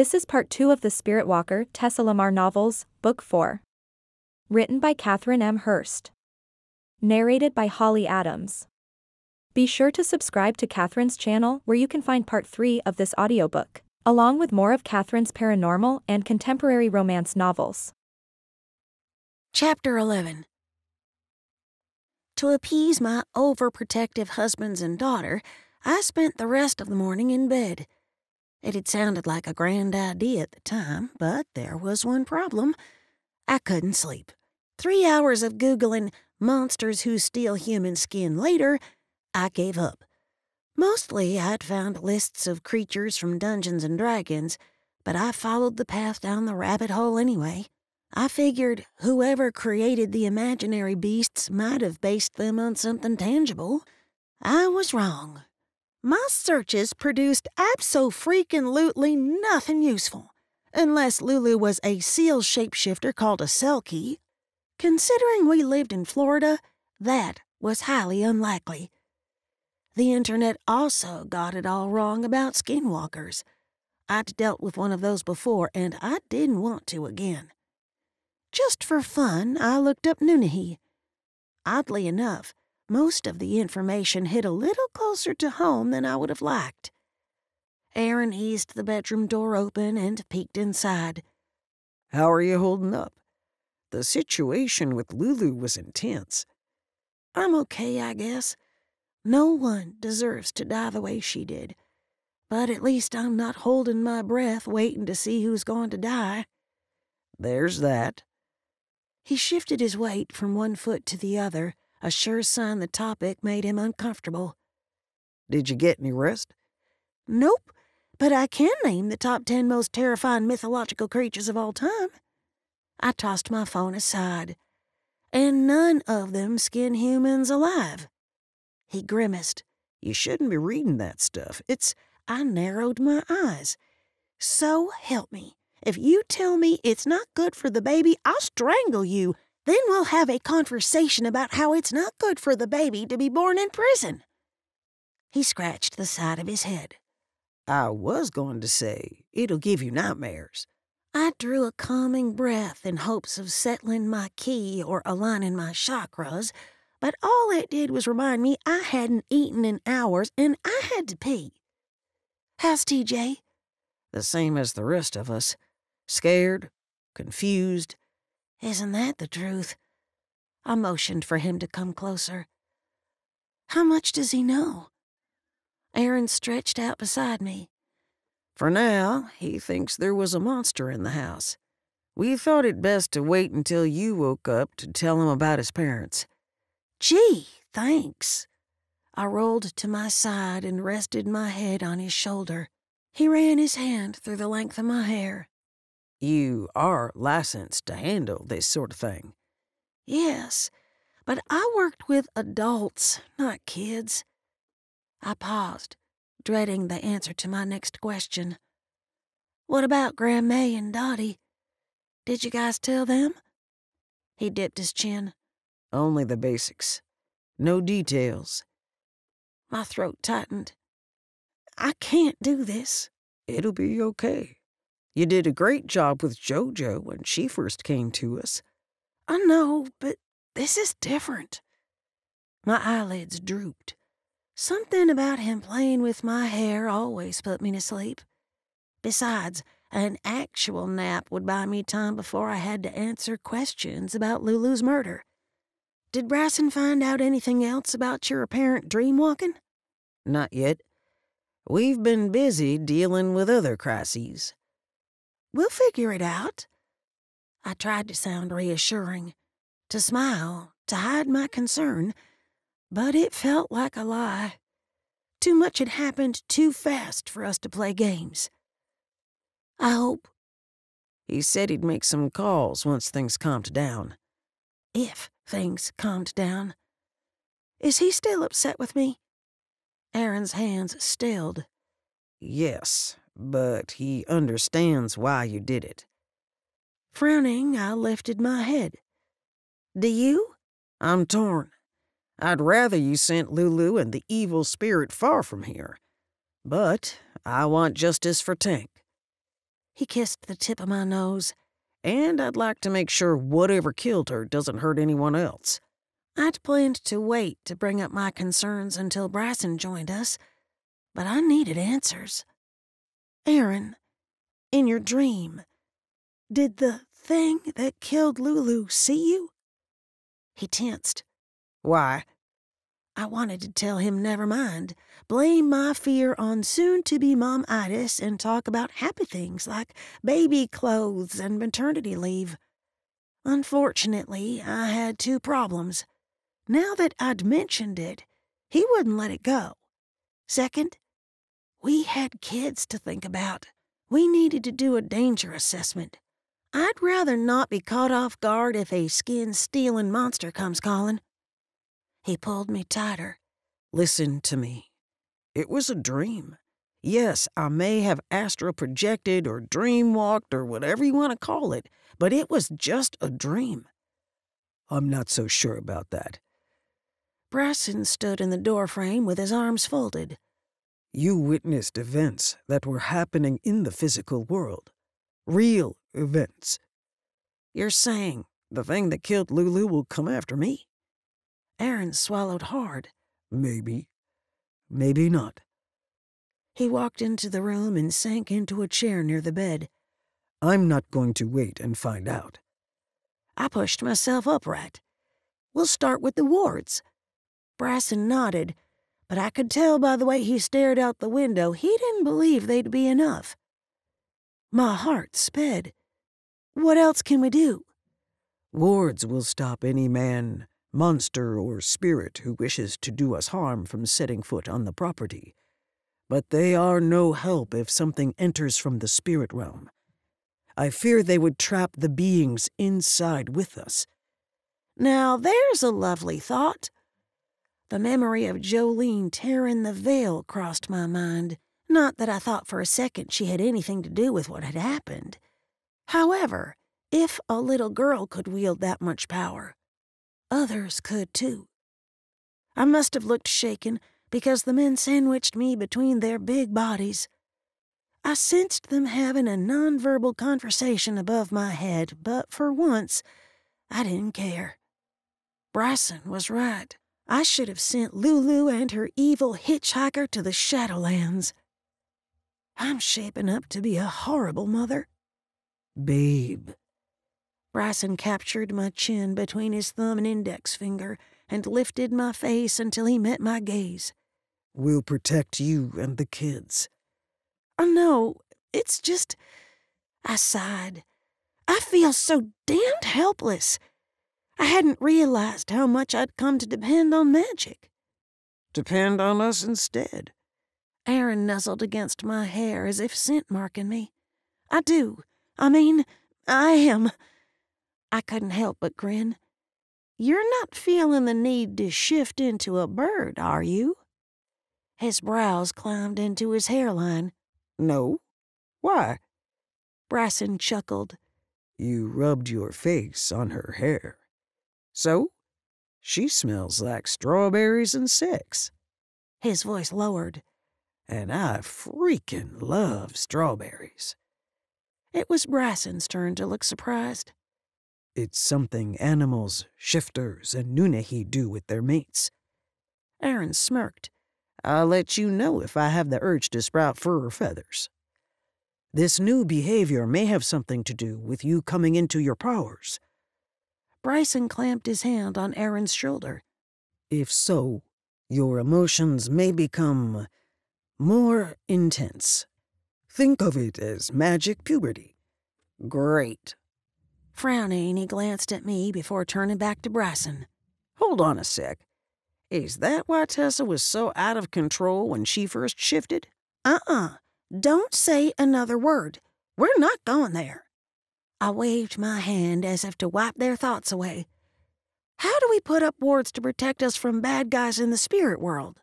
This is part two of the Spirit Walker Tessa Lamar novels, Book 4. Written by Kathryn M. Hearst. Narrated by Holly Adams. Be sure to subscribe to Kathryn's channel where you can find part 3 of this audiobook, along with more of Kathryn's paranormal and contemporary romance novels. Chapter 11 To appease my overprotective husbands and daughter, I spent the rest of the morning in bed. It had sounded like a grand idea at the time, but there was one problem. I couldn't sleep. Three hours of Googling monsters who steal human skin later, I gave up. Mostly I'd found lists of creatures from Dungeons and Dragons, but I followed the path down the rabbit hole anyway. I figured whoever created the imaginary beasts might have based them on something tangible. I was wrong. My searches produced abso-freaking-lutely nothing useful, unless Lulu was a seal shapeshifter called a Selkie. Considering we lived in Florida, that was highly unlikely. The internet also got it all wrong about skinwalkers. I'd dealt with one of those before, and I didn't want to again. Just for fun, I looked up Nunnehi. Oddly enough, most of the information hit a little closer to home than I would have liked. Aaron eased the bedroom door open and peeked inside. How are you holding up? The situation with Lulu was intense. I'm okay, I guess. No one deserves to die the way she did. But at least I'm not holding my breath waiting to see who's going to die. There's that. He shifted his weight from one foot to the other, a sure sign the topic made him uncomfortable. Did you get any rest? Nope, but I can name the top ten most terrifying mythological creatures of all time. I tossed my phone aside. And none of them skin humans alive. He grimaced. You shouldn't be reading that stuff. It's. I narrowed my eyes. So help me. If you tell me it's not good for the baby, I'll strangle you then we'll have a conversation about how it's not good for the baby to be born in prison. He scratched the side of his head. I was going to say, it'll give you nightmares. I drew a calming breath in hopes of settling my ki or aligning my chakras, but all it did was remind me I hadn't eaten in hours and I had to pee. How's TJ? The same as the rest of us. Scared, confused, isn't that the truth? I motioned for him to come closer. How much does he know? Aaron stretched out beside me. For now, he thinks there was a monster in the house. We thought it best to wait until you woke up to tell him about his parents. Gee, thanks. I rolled to my side and rested my head on his shoulder. He ran his hand through the length of my hair. You are licensed to handle this sort of thing. Yes, but I worked with adults, not kids. I paused, dreading the answer to my next question. What about Grandmay and Dottie? Did you guys tell them? He dipped his chin. Only the basics. No details. My throat tightened. I can't do this. It'll be okay. You did a great job with JoJo when she first came to us. I know, but this is different. My eyelids drooped. Something about him playing with my hair always put me to sleep. Besides, an actual nap would buy me time before I had to answer questions about Lulu's murder. Did Bryson find out anything else about your apparent dreamwalking? Not yet. We've been busy dealing with other crises. We'll figure it out. I tried to sound reassuring, to smile, to hide my concern, but it felt like a lie. Too much had happened too fast for us to play games. I hope. He said he'd make some calls once things calmed down. If things calmed down. Is he still upset with me? Aaron's hands stilled. Yes, but he understands why you did it. Frowning, I lifted my head. Do you? I'm torn. I'd rather you sent Lulu and the evil spirit far from here. But I want justice for Tank. He kissed the tip of my nose. And I'd like to make sure whatever killed her doesn't hurt anyone else. I'd planned to wait to bring up my concerns until Bryson joined us, but I needed answers. Aaron, in your dream, did the thing that killed Lulu see you? He tensed. Why? I wanted to tell him never mind, blame my fear on soon to be mom itis, and talk about happy things like baby clothes and maternity leave. Unfortunately, I had two problems. Now that I'd mentioned it, he wouldn't let it go. Second, we had kids to think about. We needed to do a danger assessment. I'd rather not be caught off guard if a skin stealing monster comes calling. He pulled me tighter. Listen to me. It was a dream. Yes, I may have astral projected or dream walked or whatever you want to call it, but it was just a dream. I'm not so sure about that. Bryson stood in the doorframe with his arms folded. You witnessed events that were happening in the physical world. Real events. You're saying the thing that killed Lulu will come after me? Aaron swallowed hard. Maybe. Maybe not. He walked into the room and sank into a chair near the bed. I'm not going to wait and find out. I pushed myself upright. We'll start with the wards. Bryson nodded, but I could tell by the way he stared out the window he didn't believe they'd be enough. My heart sped. What else can we do? Wards will stop any man, monster, or spirit who wishes to do us harm from setting foot on the property. But they are no help if something enters from the spirit realm. I fear they would trap the beings inside with us. Now there's a lovely thought. The memory of Jolene tearing the veil crossed my mind. Not that I thought for a second she had anything to do with what had happened. However, if a little girl could wield that much power, others could too. I must have looked shaken because the men sandwiched me between their big bodies. I sensed them having a nonverbal conversation above my head, but for once, I didn't care. Bryson was right. I should have sent Lulu and her evil hitchhiker to the Shadowlands. I'm shaping up to be a horrible mother. Babe. Bryson captured my chin between his thumb and index finger and lifted my face until he met my gaze. We'll protect you and the kids. Oh, no, it's just. I sighed. I feel so damned helpless. I hadn't realized how much I'd come to depend on magic. Depend on us instead. Aaron nuzzled against my hair as if scent marking me. I do. I mean, I am. I couldn't help but grin. You're not feeling the need to shift into a bird, are you? His brows climbed into his hairline. No. Why? Bryson chuckled. You rubbed your face on her hair. So? She smells like strawberries and sex. His voice lowered. And I freaking love strawberries. It was Bryson's turn to look surprised. It's something animals, shifters, and Nunnehi do with their mates. Aaron smirked. I'll let you know if I have the urge to sprout fur or feathers. This new behavior may have something to do with you coming into your powers. Bryson clamped his hand on Aaron's shoulder. If so, your emotions may become more intense. Think of it as magic puberty. Great. Frowning, he glanced at me before turning back to Bryson. Hold on a sec. Is that why Tessa was so out of control when she first shifted? Uh-uh. Don't say another word. We're not going there. I waved my hand as if to wipe their thoughts away. How do we put up wards to protect us from bad guys in the spirit world?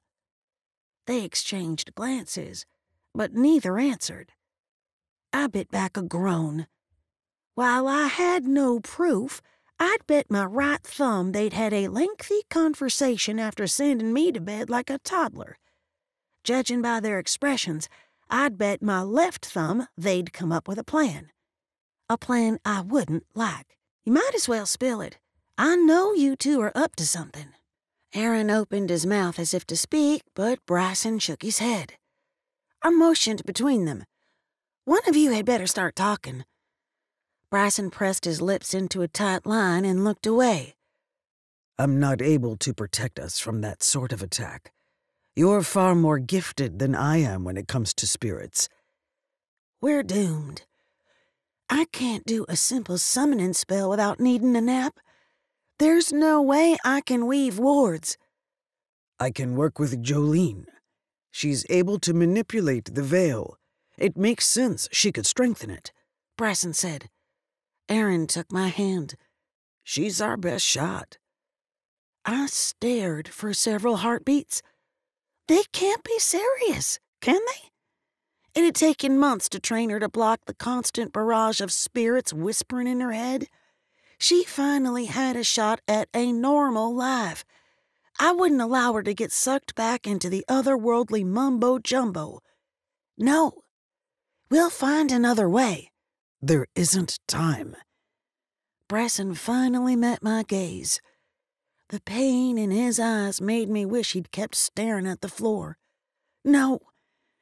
They exchanged glances, but neither answered. I bit back a groan. While I had no proof, I'd bet my right thumb they'd had a lengthy conversation after sending me to bed like a toddler. Judging by their expressions, I'd bet my left thumb they'd come up with a plan. A plan I wouldn't like. You might as well spill it. I know you two are up to something. Aaron opened his mouth as if to speak, but Bryson shook his head. I motioned between them. One of you had better start talking. Bryson pressed his lips into a tight line and looked away. I'm not able to protect us from that sort of attack. You're far more gifted than I am when it comes to spirits. We're doomed. I can't do a simple summoning spell without needing a nap. There's no way I can weave wards. I can work with Jolene. She's able to manipulate the veil. It makes sense she could strengthen it, Bryson said. Aaron took my hand. She's our best shot. I stared for several heartbeats. They can't be serious, can they? It had taken months to train her to block the constant barrage of spirits whispering in her head. She finally had a shot at a normal life. I wouldn't allow her to get sucked back into the otherworldly mumbo jumbo. No. We'll find another way. There isn't time. Bryson finally met my gaze. The pain in his eyes made me wish he'd kept staring at the floor. No,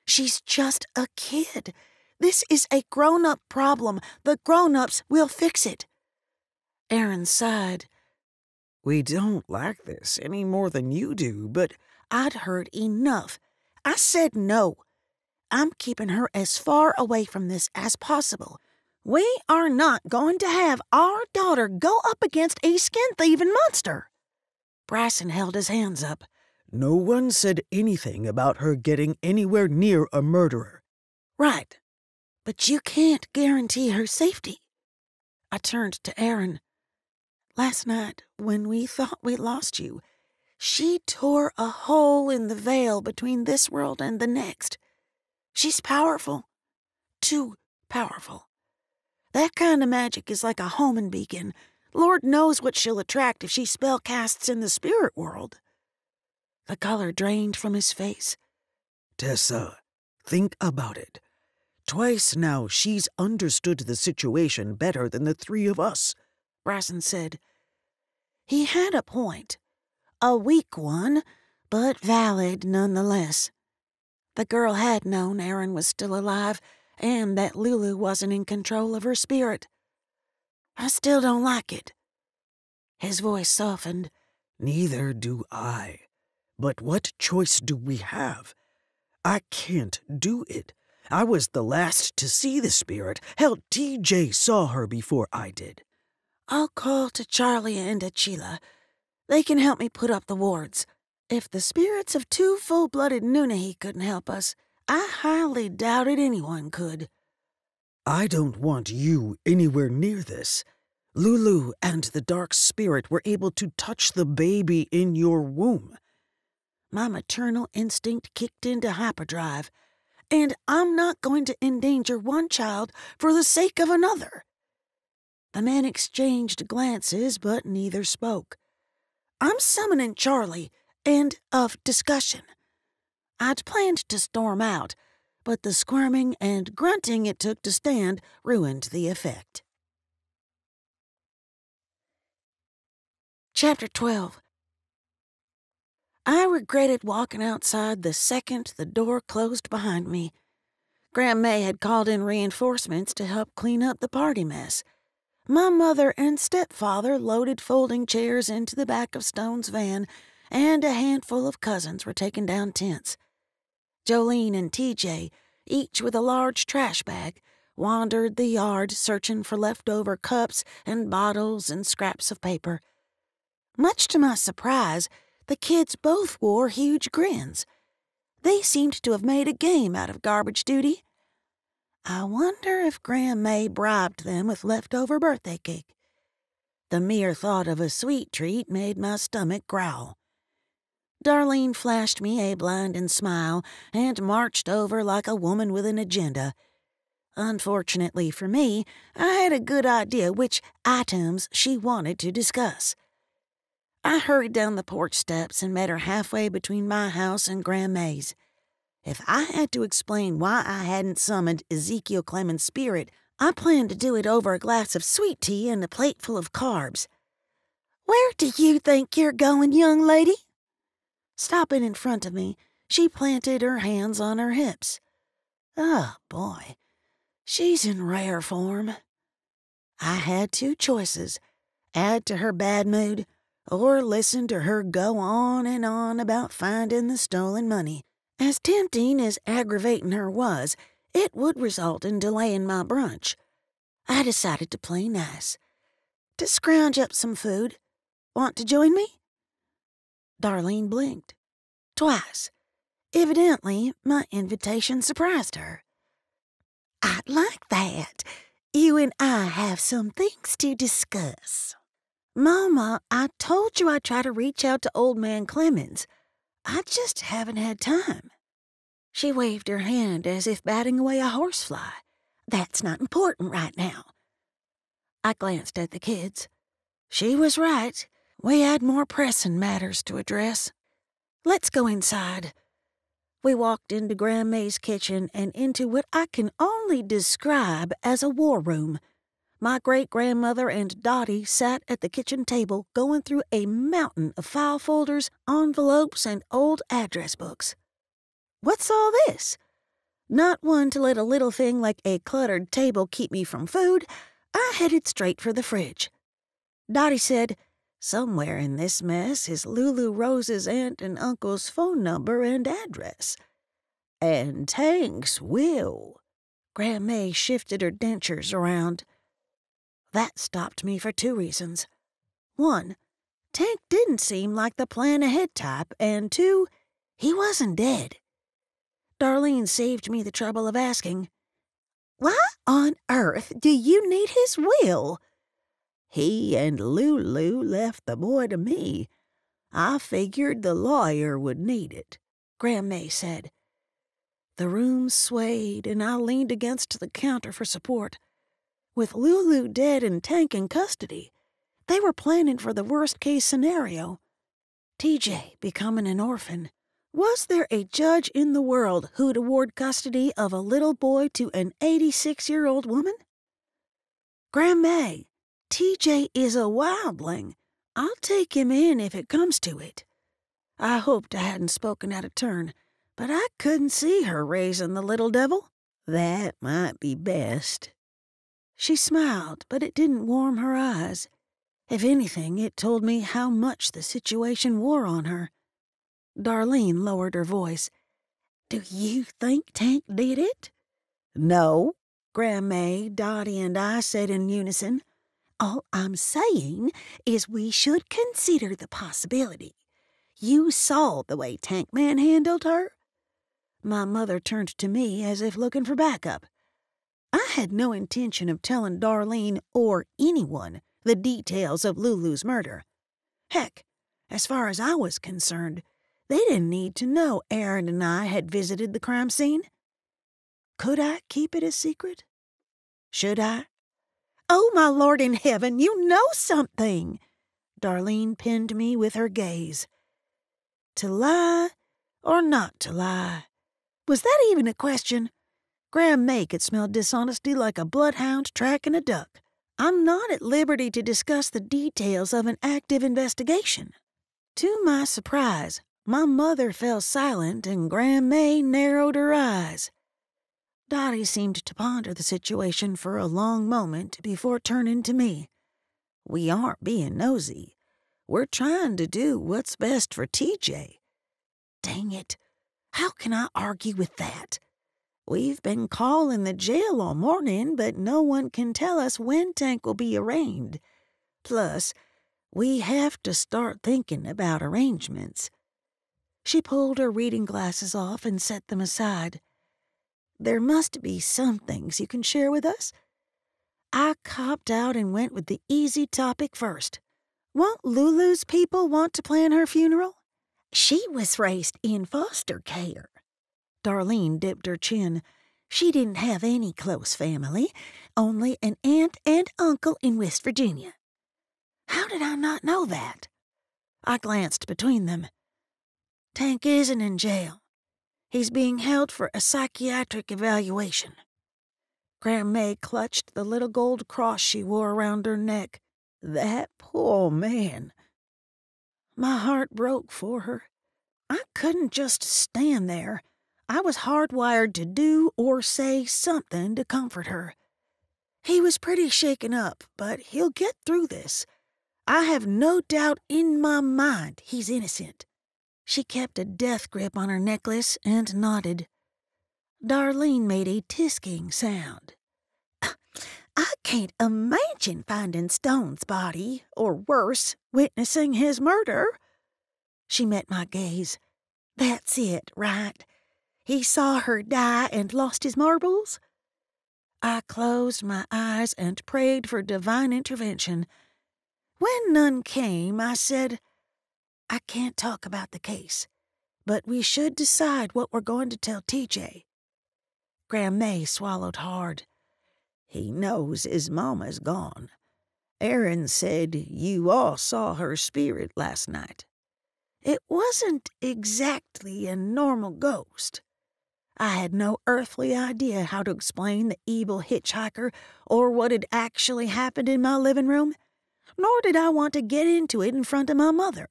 she's just a kid. This is a grown up problem. The grown ups will fix it. Aaron sighed. We don't like this any more than you do, but I'd heard enough. I said no. I'm keeping her as far away from this as possible. We are not going to have our daughter go up against a skin thieving monster. Bryson held his hands up. No one said anything about her getting anywhere near a murderer. Right. But you can't guarantee her safety. I turned to Aaron. Last night, when we thought we lost you, she tore a hole in the veil between this world and the next. She's powerful. Too powerful. That kind of magic is like a homing beacon Lord knows what she'll attract if she spell casts in the spirit world. The color drained from his face. Tessa, think about it. Twice now she's understood the situation better than the three of us, Bryson said. He had a point. A weak one, but valid nonetheless. The girl had known Aaron was still alive and that Lulu wasn't in control of her spirit. I still don't like it. His voice softened. Neither do I. But what choice do we have? I can't do it. I was the last to see the spirit. Hell, TJ saw her before I did. I'll call to Charlie and Achila. They can help me put up the wards. If the spirits of two full blooded Nunnehi couldn't help us, I highly doubted anyone could. I don't want you anywhere near this. Lulu and the Dark Spirit were able to touch the baby in your womb. My maternal instinct kicked into hyperdrive, and I'm not going to endanger one child for the sake of another. The men exchanged glances, but neither spoke. I'm summoning Charlie, end of discussion. I'd planned to storm out, but the squirming and grunting it took to stand ruined the effect. Chapter 12 I regretted walking outside the second the door closed behind me. Grandmay had called in reinforcements to help clean up the party mess. My mother and stepfather loaded folding chairs into the back of Stone's van, and a handful of cousins were taking down tents. Jolene and TJ, each with a large trash bag, wandered the yard searching for leftover cups and bottles and scraps of paper. Much to my surprise, the kids both wore huge grins. They seemed to have made a game out of garbage duty. I wonder if Grandmay bribed them with leftover birthday cake. The mere thought of a sweet treat made my stomach growl. Darlene flashed me a blinding smile and marched over like a woman with an agenda. Unfortunately for me, I had a good idea which items she wanted to discuss. I hurried down the porch steps and met her halfway between my house and Grandmay's. If I had to explain why I hadn't summoned Ezekiel Clemens' spirit, I planned to do it over a glass of sweet tea and a plate full of carbs. Where do you think you're going, young lady? Stopping in front of me, she planted her hands on her hips. Oh, boy. She's in rare form. I had two choices add to her bad mood or listen to her go on and on about finding the stolen money. As tempting as aggravating her was, it would result in delaying my brunch. I decided to play nice. To scrounge up some food. Want to join me? Darlene blinked. Twice. Evidently, my invitation surprised her. I'd like that. You and I have some things to discuss. Mama, I told you I'd try to reach out to old man Clemens. I just haven't had time. She waved her hand as if batting away a horsefly. That's not important right now. I glanced at the kids. She was right. We had more pressing matters to address. Let's go inside. We walked into Grandmay's kitchen and into what I can only describe as a war room. My great grandmother and Dottie sat at the kitchen table going through a mountain of file folders, envelopes, and old address books. What's all this? Not one to let a little thing like a cluttered table keep me from food, I headed straight for the fridge. Dottie said, Somewhere in this mess is Lulu Rose's aunt and uncle's phone number and address. And Tank's will. Grandma shifted her dentures around. That stopped me for two reasons. One, Tank didn't seem like the plan ahead type, and two, he wasn't dead. Darlene saved me the trouble of asking, Why on earth do you need his will? He and Lulu left the boy to me. I figured the lawyer would need it, Grandma said. The room swayed, and I leaned against the counter for support. With Lulu dead and Tank in custody, they were planning for the worst case scenario. TJ becoming an orphan. Was there a judge in the world who'd award custody of a little boy to an 86 year old woman? Grandma, TJ is a wildling. I'll take him in if it comes to it. I hoped I hadn't spoken out of turn, but I couldn't see her raising the little devil. That might be best. She smiled, but it didn't warm her eyes. If anything, it told me how much the situation wore on her. Darlene lowered her voice. Do you think Tank did it? No, Grandma, Dottie, and I said in unison. All I'm saying is we should consider the possibility. You saw the way Tank Man handled her? My mother turned to me as if looking for backup. I had no intention of telling Darlene or anyone the details of Lulu's murder. Heck, as far as I was concerned, they didn't need to know Aaron and I had visited the crime scene. Could I keep it a secret? Should I? Oh, my Lord in heaven, you know something! Darlene pinned me with her gaze. To lie or not to lie? Was that even a question? Grandma could smell dishonesty like a bloodhound tracking a duck. I'm not at liberty to discuss the details of an active investigation. To my surprise, my mother fell silent and Grandma narrowed her eyes. Dottie seemed to ponder the situation for a long moment before turning to me. We aren't being nosy. We're trying to do what's best for TJ. Dang it. How can I argue with that? We've been calling the jail all morning, but no one can tell us when Tank will be arraigned. Plus, we have to start thinking about arrangements. She pulled her reading glasses off and set them aside. There must be some things you can share with us. I copped out and went with the easy topic first. Won't Lulu's people want to plan her funeral? She was raised in foster care. Darlene dipped her chin. She didn't have any close family, only an aunt and uncle in West Virginia. How did I not know that? I glanced between them. Tank isn't in jail. He's being held for a psychiatric evaluation. Grandmay clutched the little gold cross she wore around her neck. That poor man. My heart broke for her. I couldn't just stand there. I was hardwired to do or say something to comfort her. He was pretty shaken up, but he'll get through this. I have no doubt in my mind he's innocent. She kept a death grip on her necklace and nodded. Darlene made a tisking sound. I can't imagine finding Stone's body, or worse, witnessing his murder. She met my gaze. That's it, right? He saw her die and lost his marbles? I closed my eyes and prayed for divine intervention. When none came, I said, I can't talk about the case, but we should decide what we're going to tell TJ. Grandmay swallowed hard. He knows his mama's gone. Aaron said you all saw her spirit last night. It wasn't exactly a normal ghost. I had no earthly idea how to explain the evil hitchhiker or what had actually happened in my living room, nor did I want to get into it in front of my mother.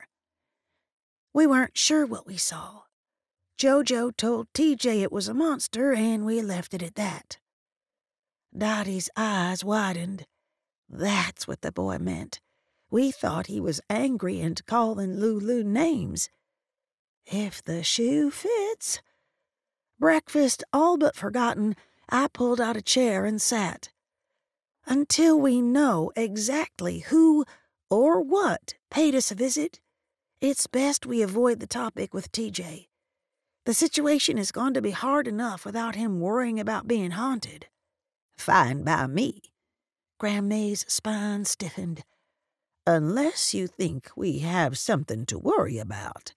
We weren't sure what we saw. Jojo told TJ it was a monster, and we left it at that. Dottie's eyes widened. That's what the boy meant. We thought he was angry and calling Lulu names. If the shoe fits, Breakfast all but forgotten, I pulled out a chair and sat. Until we know exactly who or what paid us a visit, it's best we avoid the topic with TJ. The situation is going to be hard enough without him worrying about being haunted. Fine by me. Grandmay's spine stiffened. Unless you think we have something to worry about.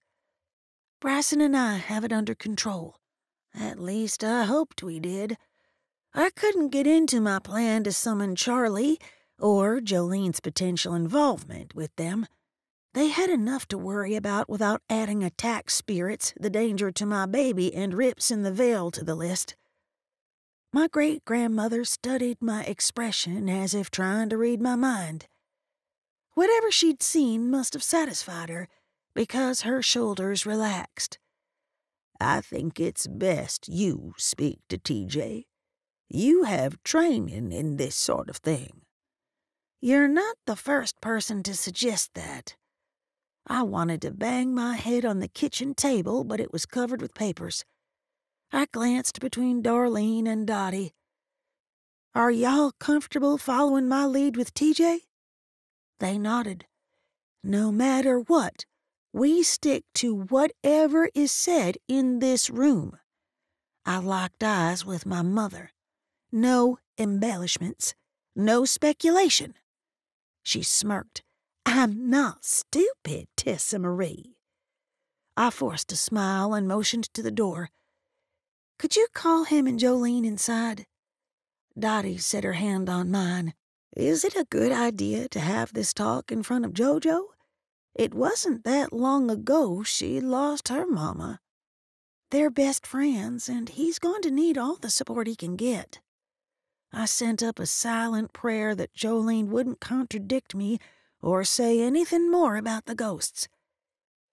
Bryson and I have it under control. At least I hoped we did. I couldn't get into my plan to summon Charlie or Jolene's potential involvement with them. They had enough to worry about without adding attack spirits, the danger to my baby, and rips in the veil to the list. My great grandmother studied my expression as if trying to read my mind. Whatever she'd seen must have satisfied her, because her shoulders relaxed. I think it's best you speak to TJ. You have training in this sort of thing. You're not the first person to suggest that. I wanted to bang my head on the kitchen table, but it was covered with papers. I glanced between Darlene and Dottie. Are y'all comfortable following my lead with TJ? They nodded. No matter what, we stick to whatever is said in this room. I locked eyes with my mother. No embellishments, no speculation. She smirked. I'm not stupid, Tessa Marie. I forced a smile and motioned to the door. Could you call him and Jolene inside? Dottie set her hand on mine. Is it a good idea to have this talk in front of Jojo? It wasn't that long ago she lost her mama. They're best friends, and he's going to need all the support he can get. I sent up a silent prayer that Jolene wouldn't contradict me or say anything more about the ghosts.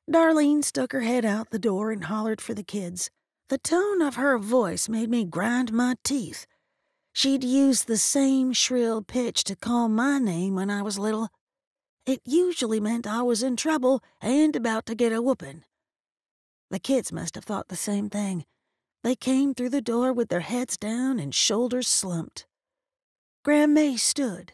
Darlene stuck her head out the door and hollered for the kids. The tone of her voice made me grind my teeth. She'd used the same shrill pitch to call my name when I was little, it usually meant I was in trouble and about to get a whooping. The kids must have thought the same thing. They came through the door with their heads down and shoulders slumped. Grandmay stood.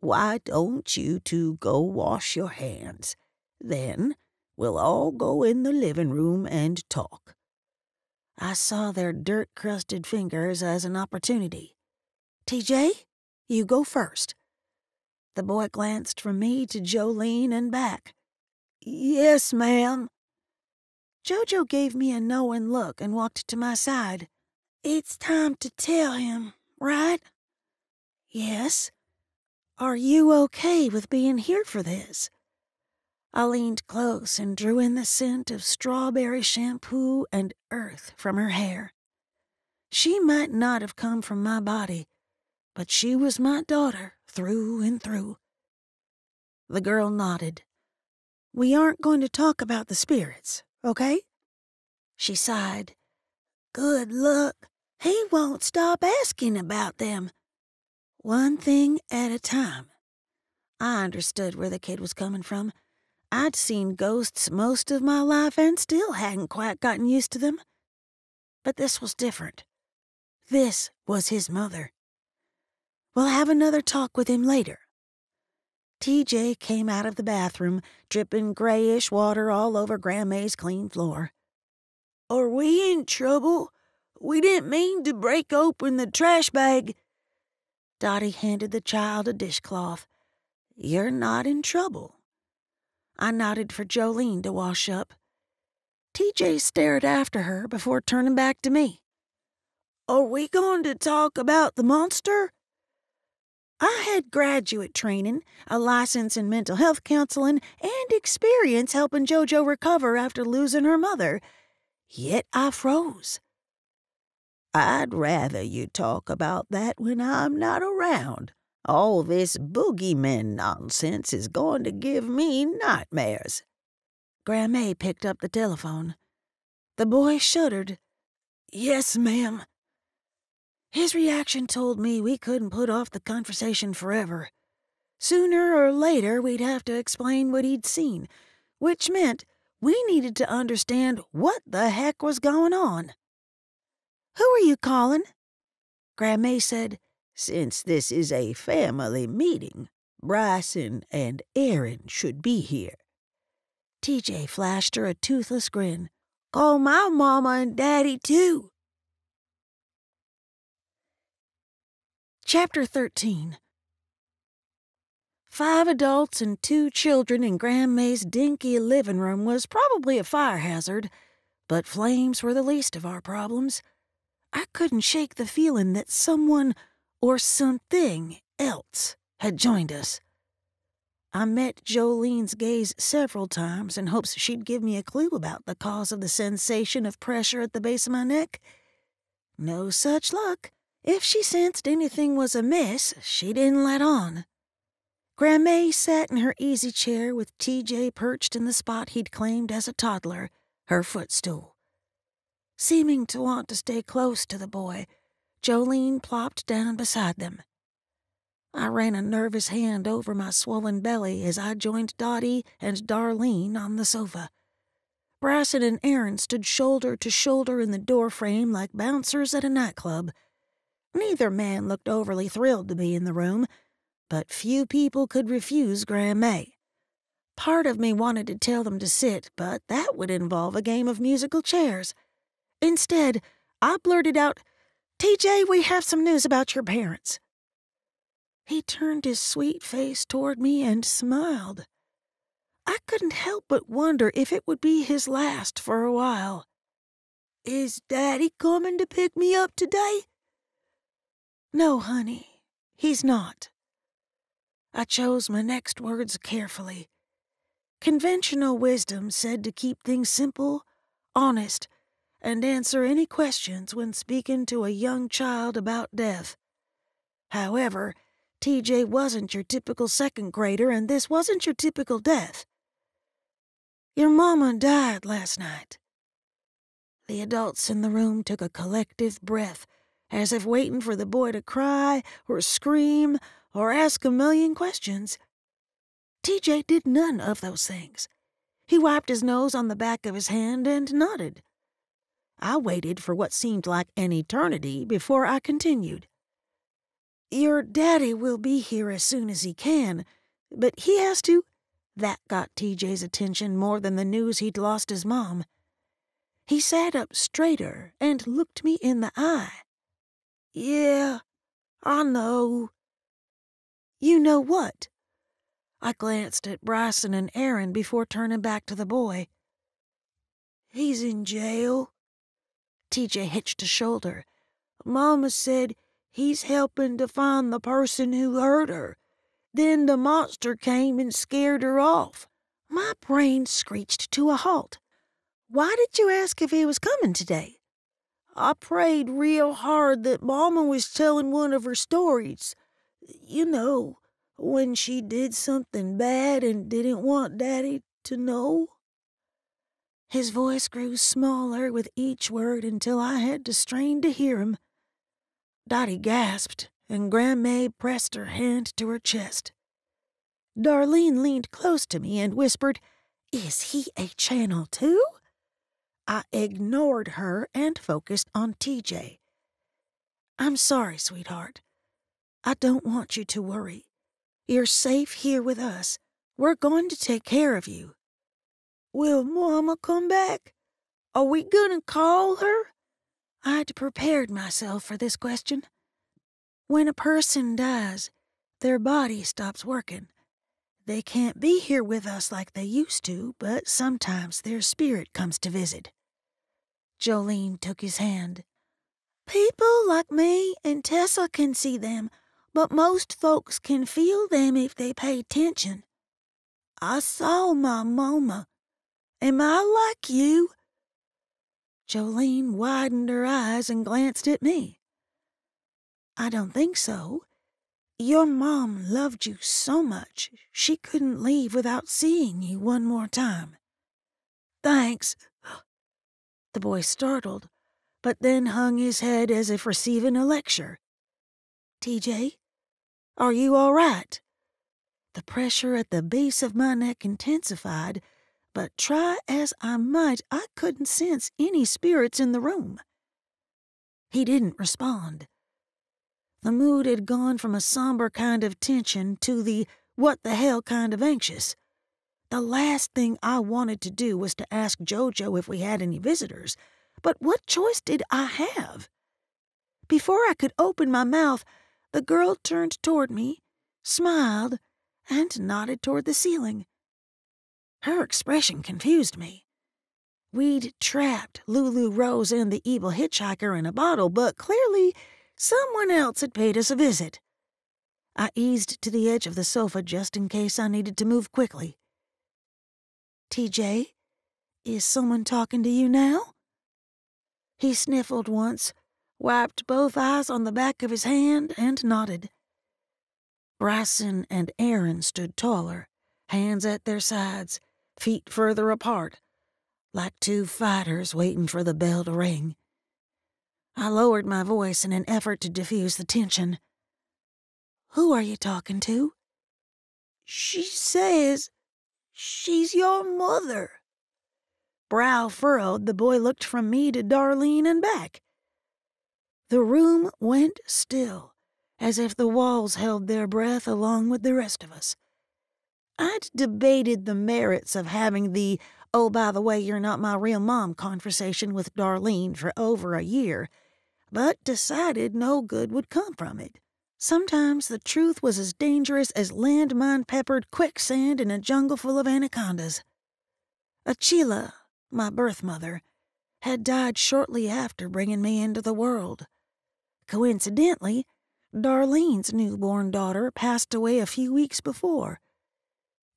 Why don't you two go wash your hands? Then we'll all go in the living room and talk. I saw their dirt crusted fingers as an opportunity. TJ, you go first. The boy glanced from me to Jolene and back. Yes, ma'am. Jojo gave me a knowing look and walked to my side. It's time to tell him, right? Yes. Are you okay with being here for this? I leaned close and drew in the scent of strawberry shampoo and earth from her hair. She might not have come from my body, but she was my daughter through and through. The girl nodded. We aren't going to talk about the spirits, okay? She sighed. Good luck. He won't stop asking about them. One thing at a time. I understood where the kid was coming from. I'd seen ghosts most of my life and still hadn't quite gotten used to them. But this was different. This was his mother. We'll have another talk with him later. TJ came out of the bathroom, dripping grayish water all over Grandma's clean floor. Are we in trouble? We didn't mean to break open the trash bag. Dottie handed the child a dishcloth. You're not in trouble. I nodded for Jolene to wash up. TJ stared after her before turning back to me. Are we going to talk about the monster? I had graduate training, a license in mental health counseling, and experience helping JoJo recover after losing her mother. Yet I froze. I'd rather you talk about that when I'm not around. All this boogeyman nonsense is going to give me nightmares. Grandma picked up the telephone. The boy shuddered. Yes, ma'am. His reaction told me we couldn't put off the conversation forever. Sooner or later, we'd have to explain what he'd seen, which meant we needed to understand what the heck was going on. Who are you calling? Grandma said, Since this is a family meeting, Bryson and Aaron should be here. TJ flashed her a toothless grin. Call my mama and daddy, too. Chapter 13 Five adults and two children in Grandma's dinky living room was probably a fire hazard, but flames were the least of our problems. I couldn't shake the feeling that someone or something else had joined us. I met Jolene's gaze several times in hopes she'd give me a clue about the cause of the sensation of pressure at the base of my neck. No such luck. If she sensed anything was amiss, she didn't let on. Grandma sat in her easy chair with TJ perched in the spot he'd claimed as a toddler, her footstool. Seeming to want to stay close to the boy, Jolene plopped down beside them. I ran a nervous hand over my swollen belly as I joined Dottie and Darlene on the sofa. Bryson and Aaron stood shoulder to shoulder in the doorframe like bouncers at a nightclub. Neither man looked overly thrilled to be in the room, but few people could refuse Grandma. Part of me wanted to tell them to sit, but that would involve a game of musical chairs. Instead, I blurted out, TJ, we have some news about your parents. He turned his sweet face toward me and smiled. I couldn't help but wonder if it would be his last for a while. Is Daddy coming to pick me up today? No, honey, he's not. I chose my next words carefully. Conventional wisdom said to keep things simple, honest, and answer any questions when speaking to a young child about death. However, TJ wasn't your typical second grader, and this wasn't your typical death. Your mama died last night. The adults in the room took a collective breath as if waiting for the boy to cry or scream or ask a million questions. TJ did none of those things. He wiped his nose on the back of his hand and nodded. I waited for what seemed like an eternity before I continued. Your daddy will be here as soon as he can, but he has to. That got TJ's attention more than the news he'd lost his mom. He sat up straighter and looked me in the eye. Yeah, I know. You know what? I glanced at Bryson and Aaron before turning back to the boy. He's in jail. TJ hitched a shoulder. Mama said he's helping to find the person who hurt her. Then the monster came and scared her off. My brain screeched to a halt. Why did you ask if he was coming today? I prayed real hard that Mama was telling one of her stories. You know, when she did something bad and didn't want Daddy to know. His voice grew smaller with each word until I had to strain to hear him. Dottie gasped, and Grandma pressed her hand to her chest. Darlene leaned close to me and whispered, Is he a channel too? I ignored her and focused on TJ. I'm sorry, sweetheart. I don't want you to worry. You're safe here with us. We're going to take care of you. Will Mama come back? Are we gonna call her? I'd prepared myself for this question. When a person dies, their body stops working. They can't be here with us like they used to, but sometimes their spirit comes to visit. Jolene took his hand. People like me and Tessa can see them, but most folks can feel them if they pay attention. I saw my mama. Am I like you? Jolene widened her eyes and glanced at me. I don't think so. Your mom loved you so much she couldn't leave without seeing you one more time. Thanks. The boy startled, but then hung his head as if receiving a lecture. TJ, are you all right? The pressure at the base of my neck intensified, but try as I might, I couldn't sense any spirits in the room. He didn't respond. The mood had gone from a somber kind of tension to the what the hell kind of anxious. The last thing I wanted to do was to ask Jojo if we had any visitors, but what choice did I have? Before I could open my mouth, the girl turned toward me, smiled, and nodded toward the ceiling. Her expression confused me. We'd trapped Lulu Rose and the evil hitchhiker in a bottle, but clearly someone else had paid us a visit. I eased to the edge of the sofa just in case I needed to move quickly. TJ, is someone talking to you now? He sniffled once, wiped both eyes on the back of his hand, and nodded. Bryson and Aaron stood taller, hands at their sides, feet further apart, like two fighters waiting for the bell to ring. I lowered my voice in an effort to diffuse the tension. Who are you talking to? She says she's your mother. Brow furrowed, the boy looked from me to Darlene and back. The room went still, as if the walls held their breath along with the rest of us. I'd debated the merits of having the, oh, by the way, you're not my real mom conversation with Darlene for over a year, but decided no good would come from it. Sometimes the truth was as dangerous as landmine peppered quicksand in a jungle full of anacondas. Achila, my birth mother, had died shortly after bringing me into the world. Coincidentally, Darlene's newborn daughter passed away a few weeks before.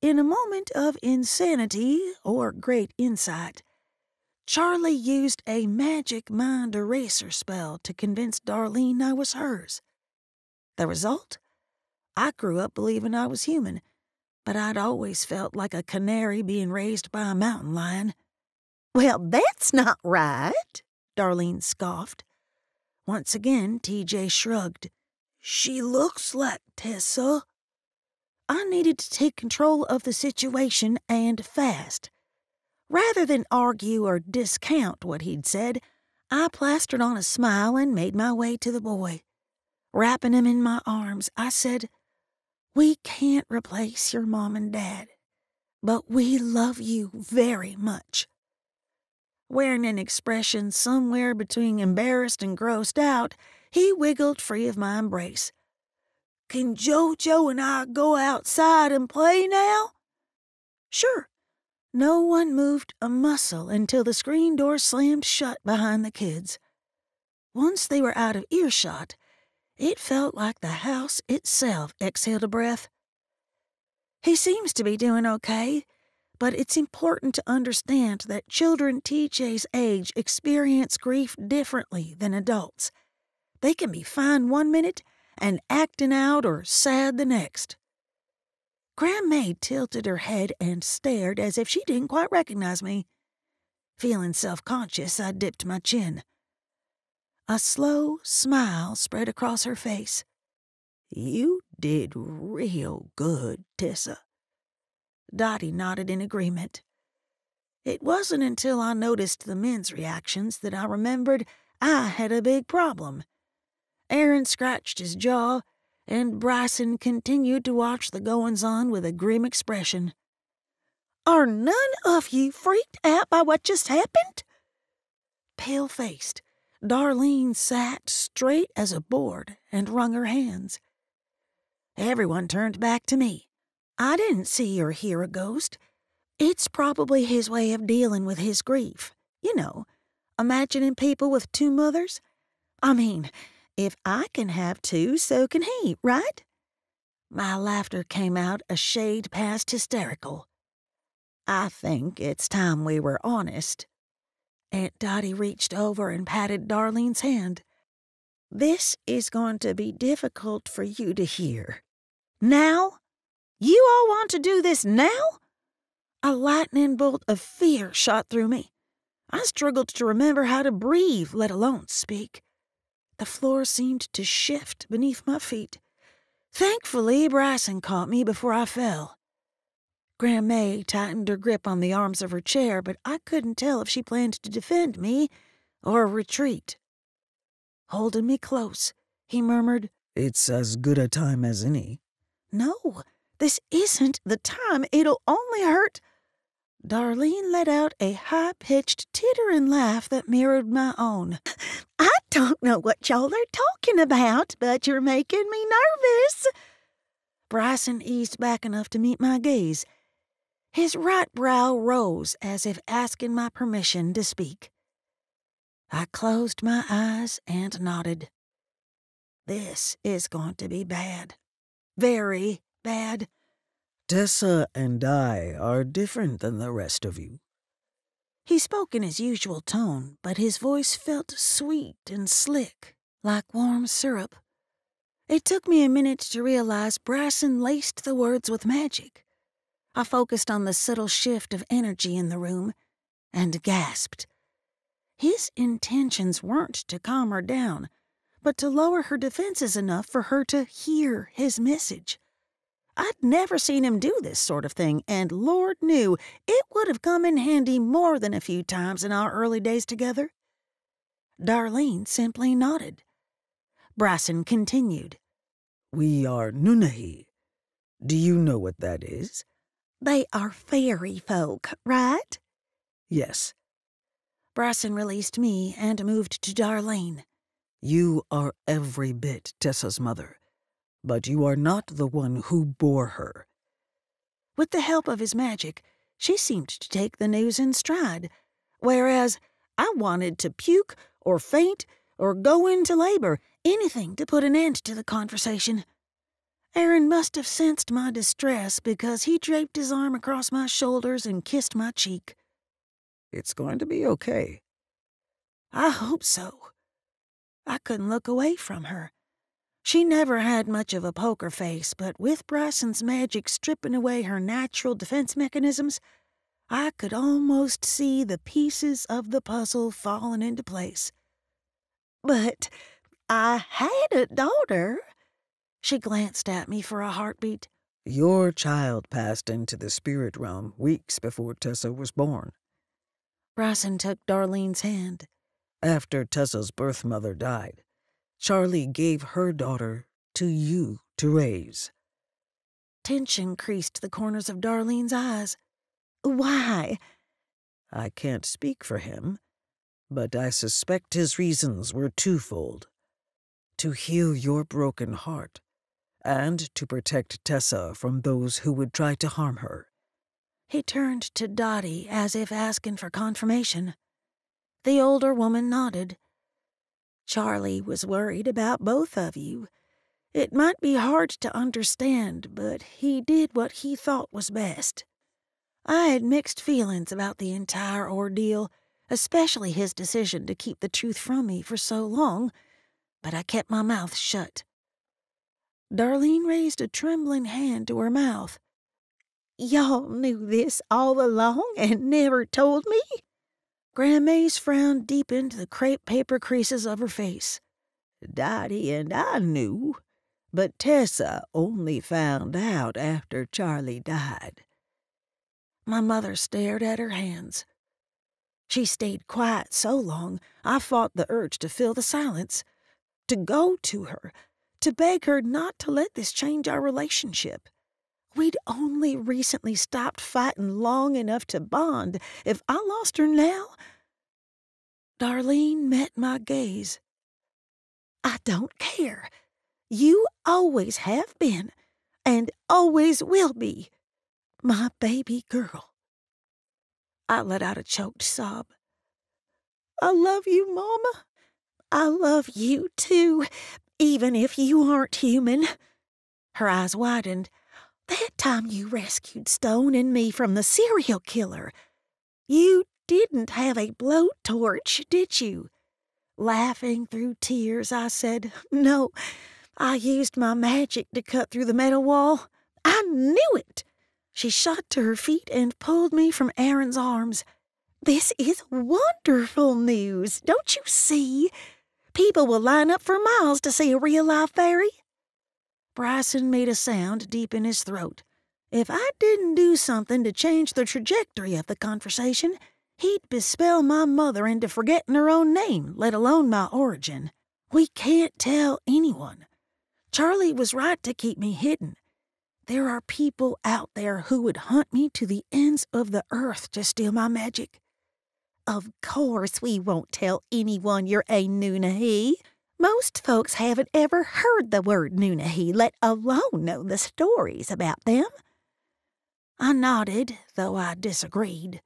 In a moment of insanity or great insight, Charlie used a magic mind eraser spell to convince Darlene I was hers. The result? I grew up believing I was human, but I'd always felt like a canary being raised by a mountain lion. Well, that's not right, Darlene scoffed. Once again, TJ shrugged. She looks like Tessa. I needed to take control of the situation and fast. Rather than argue or discount what he'd said, I plastered on a smile and made my way to the boy. Wrapping him in my arms, I said, We can't replace your mom and dad, but we love you very much. Wearing an expression somewhere between embarrassed and grossed out, he wiggled free of my embrace. Can Jojo and I go outside and play now? Sure. No one moved a muscle until the screen door slammed shut behind the kids. Once they were out of earshot, it felt like the house itself exhaled a breath. He seems to be doing okay, But it's important to understand that children TJ's age experience grief differently than adults. They can be fine one minute and acting out or sad the next. Grandma tilted her head and stared as if she didn't quite recognize me. Feeling self conscious, I dipped my chin. A slow smile spread across her face. You did real good, Tessa. Dottie nodded in agreement. It wasn't until I noticed the men's reactions that I remembered I had a big problem. Aaron scratched his jaw, and Bryson continued to watch the goings on with a grim expression. Are none of you freaked out by what just happened? Pale faced, Darlene sat straight as a board and wrung her hands. Everyone turned back to me. I didn't see or hear a ghost. It's probably his way of dealing with his grief. You know, imagining people with two mothers. I mean, if I can have two, so can he, right? My laughter came out a shade past hysterical. I think it's time we were honest. Aunt Dottie reached over and patted Darlene's hand. This is going to be difficult for you to hear. Now? You all want to do this now? A lightning bolt of fear shot through me. I struggled to remember how to breathe, let alone speak. The floor seemed to shift beneath my feet. Thankfully, Bryson caught me before I fell. Grandma tightened her grip on the arms of her chair, but I couldn't tell if she planned to defend me or retreat. Holding me close, he murmured, It's as good a time as any. No, this isn't the time. It'll only hurt. Darlene let out a high pitched, tittering laugh that mirrored my own. I don't know what y'all are talking about, but you're making me nervous. Bryson eased back enough to meet my gaze. His right brow rose as if asking my permission to speak. I closed my eyes and nodded. This is going to be bad. Very bad. Tessa and I are different than the rest of you. He spoke in his usual tone, but his voice felt sweet and slick, like warm syrup. It took me a minute to realize Bryson laced the words with magic. I focused on the subtle shift of energy in the room and gasped. His intentions weren't to calm her down, but to lower her defenses enough for her to hear his message. I'd never seen him do this sort of thing, and Lord knew it would have come in handy more than a few times in our early days together. Darlene simply nodded. Bryson continued. We are Nunnehi. Do you know what that is? They are fairy folk, right? Yes. Bryson released me and moved to Darlene. You are every bit Tessa's mother but you are not the one who bore her. With the help of his magic, she seemed to take the news in stride, whereas I wanted to puke or faint or go into labor, anything to put an end to the conversation. Aaron must have sensed my distress because he draped his arm across my shoulders and kissed my cheek. It's going to be okay. I hope so. I couldn't look away from her. She never had much of a poker face, but with Bryson's magic stripping away her natural defense mechanisms, I could almost see the pieces of the puzzle falling into place. But I had a daughter. She glanced at me for a heartbeat. Your child passed into the spirit realm weeks before Tessa was born. Bryson took Darlene's hand. After Tessa's birth mother died, Charlie gave her daughter to you to raise. Tension creased the corners of Darlene's eyes. Why? I can't speak for him, but I suspect his reasons were twofold to heal your broken heart, and to protect Tessa from those who would try to harm her. He turned to Dottie as if asking for confirmation. The older woman nodded. Charlie was worried about both of you. It might be hard to understand, but he did what he thought was best. I had mixed feelings about the entire ordeal, especially his decision to keep the truth from me for so long, but I kept my mouth shut. Darlene raised a trembling hand to her mouth. Y'all knew this all along and never told me? Grandmay's frown deepened the crepe paper creases of her face. Dottie and I knew, but Tessa only found out after Charlie died. My mother stared at her hands. She stayed quiet so long, I fought the urge to fill the silence, to go to her, to beg her not to let this change our relationship. We'd only recently stopped fighting long enough to bond. If I lost her now. Darlene met my gaze. I don't care. You always have been, and always will be, my baby girl. I let out a choked sob. I love you, Mama. I love you too, even if you aren't human. Her eyes widened. That time you rescued Stone and me from the serial killer. You didn't have a blowtorch, did you? Laughing through tears, I said, No, I used my magic to cut through the metal wall. I knew it. She shot to her feet and pulled me from Aaron's arms. This is wonderful news, don't you see? People will line up for miles to see a real live fairy. Bryson made a sound deep in his throat. If I didn't do something to change the trajectory of the conversation, he'd bespell my mother into forgetting her own name, let alone my origin. We can't tell anyone. Charlie was right to keep me hidden. There are people out there who would hunt me to the ends of the earth to steal my magic. Of course, we won't tell anyone you're a Nunnehi. Most folks haven't ever heard the word Nunnehi, let alone know the stories about them. I nodded, though I disagreed.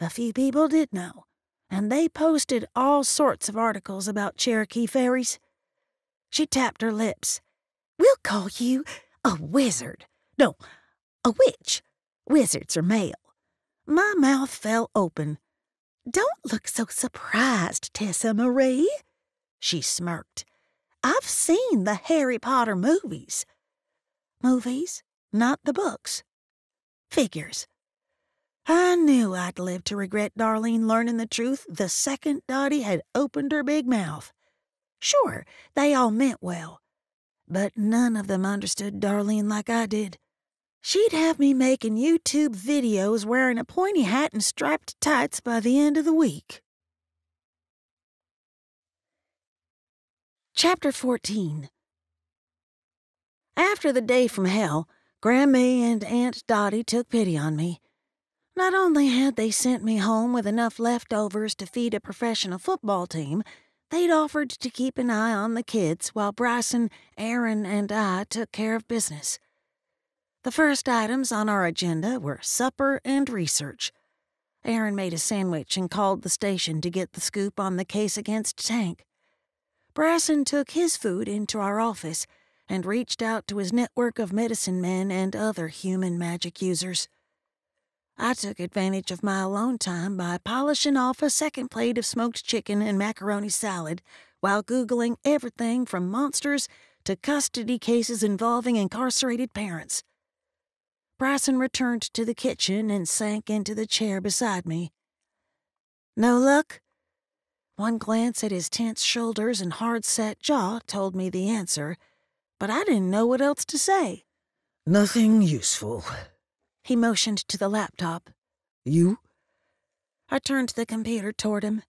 A few people did know, and they posted all sorts of articles about Cherokee fairies. She tapped her lips. We'll call you a wizard. No, a witch. Wizards are male. My mouth fell open. Don't look so surprised, Tessa Marie. She smirked. I've seen the Harry Potter movies. Movies, not the books. Figures. I knew I'd live to regret Darlene learning the truth the second Dottie had opened her big mouth. Sure, they all meant well, but none of them understood Darlene like I did. She'd have me making YouTube videos wearing a pointy hat and striped tights by the end of the week. Chapter 14 After the day from hell, Grandma and Aunt Dottie took pity on me. Not only had they sent me home with enough leftovers to feed a professional football team, they'd offered to keep an eye on the kids while Bryson, Aaron, and I took care of business. The first items on our agenda were supper and research. Aaron made a sandwich and called the station to get the scoop on the case against Tank. Bryson took his food into our office and reached out to his network of medicine men and other human magic users. I took advantage of my alone time by polishing off a second plate of smoked chicken and macaroni salad while Googling everything from monsters to custody cases involving incarcerated parents. Bryson returned to the kitchen and sank into the chair beside me. No luck? One glance at his tense shoulders and hard set jaw told me the answer, but I didn't know what else to say. Nothing useful. He motioned to the laptop. You? I turned the computer toward him.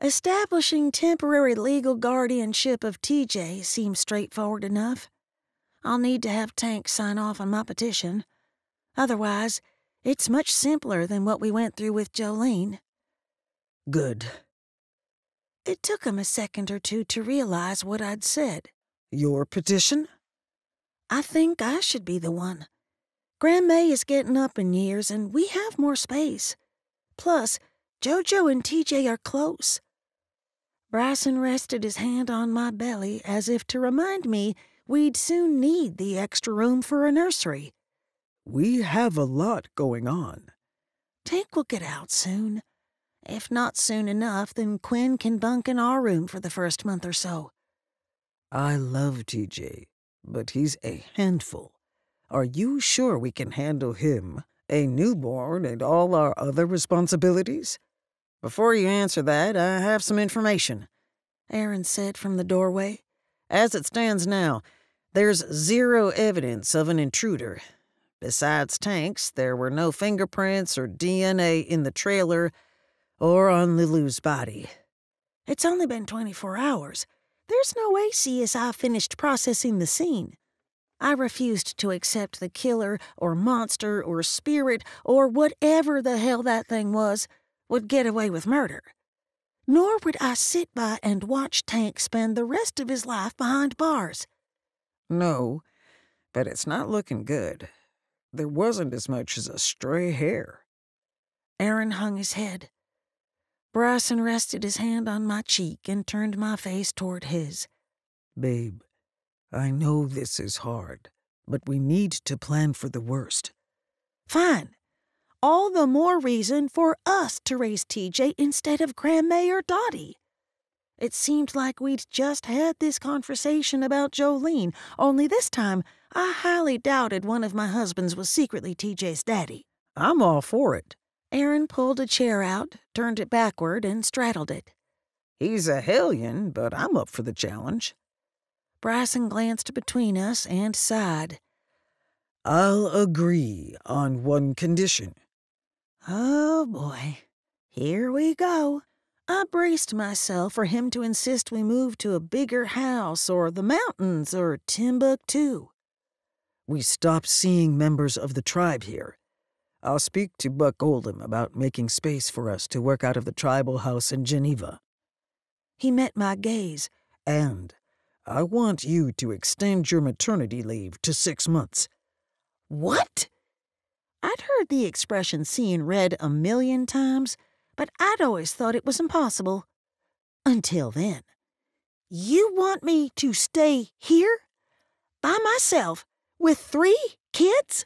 Establishing temporary legal guardianship of TJ seems straightforward enough. I'll need to have Tank sign off on my petition. Otherwise, it's much simpler than what we went through with Jolene. Good. It took him a second or two to realize what I'd said. Your petition? I think I should be the one. Grandma is getting up in years, and we have more space. Plus, Jojo and TJ are close. Bryson rested his hand on my belly as if to remind me we'd soon need the extra room for a nursery. We have a lot going on. Tank will get out soon. If not soon enough, then Quinn can bunk in our room for the first month or so. I love TJ, but he's a handful. Are you sure we can handle him, a newborn, and all our other responsibilities? Before you answer that, I have some information, Aaron said from the doorway. As it stands now, there's zero evidence of an intruder. Besides Tanks, there were no fingerprints or DNA in the trailer or on Lilu's body. It's only been 24 hours. There's no way CSI finished processing the scene. I refused to accept the killer or monster or spirit or whatever the hell that thing was would get away with murder. Nor would I sit by and watch Tank spend the rest of his life behind bars. No, but it's not looking good. There wasn't as much as a stray hair. Aaron hung his head. Bryson rested his hand on my cheek and turned my face toward his. Babe, I know this is hard, but we need to plan for the worst. Fine all the more reason for us to raise TJ instead of Grandma or Dottie. It seemed like we'd just had this conversation about Jolene, only this time I highly doubted one of my husbands was secretly TJ's daddy. I'm all for it. Aaron pulled a chair out, turned it backward, and straddled it. He's a hellion, but I'm up for the challenge. Bryson glanced between us and sighed. I'll agree on one condition. Oh boy, here we go. I braced myself for him to insist we move to a bigger house or the mountains or Timbuktu. We stopped seeing members of the tribe here. I'll speak to Buck Oldham about making space for us to work out of the tribal house in Geneva. He met my gaze. And I want you to extend your maternity leave to six months. What? I'd heard the expression seeing red a million times, but I'd always thought it was impossible. Until then. You want me to stay here? By myself? With three kids?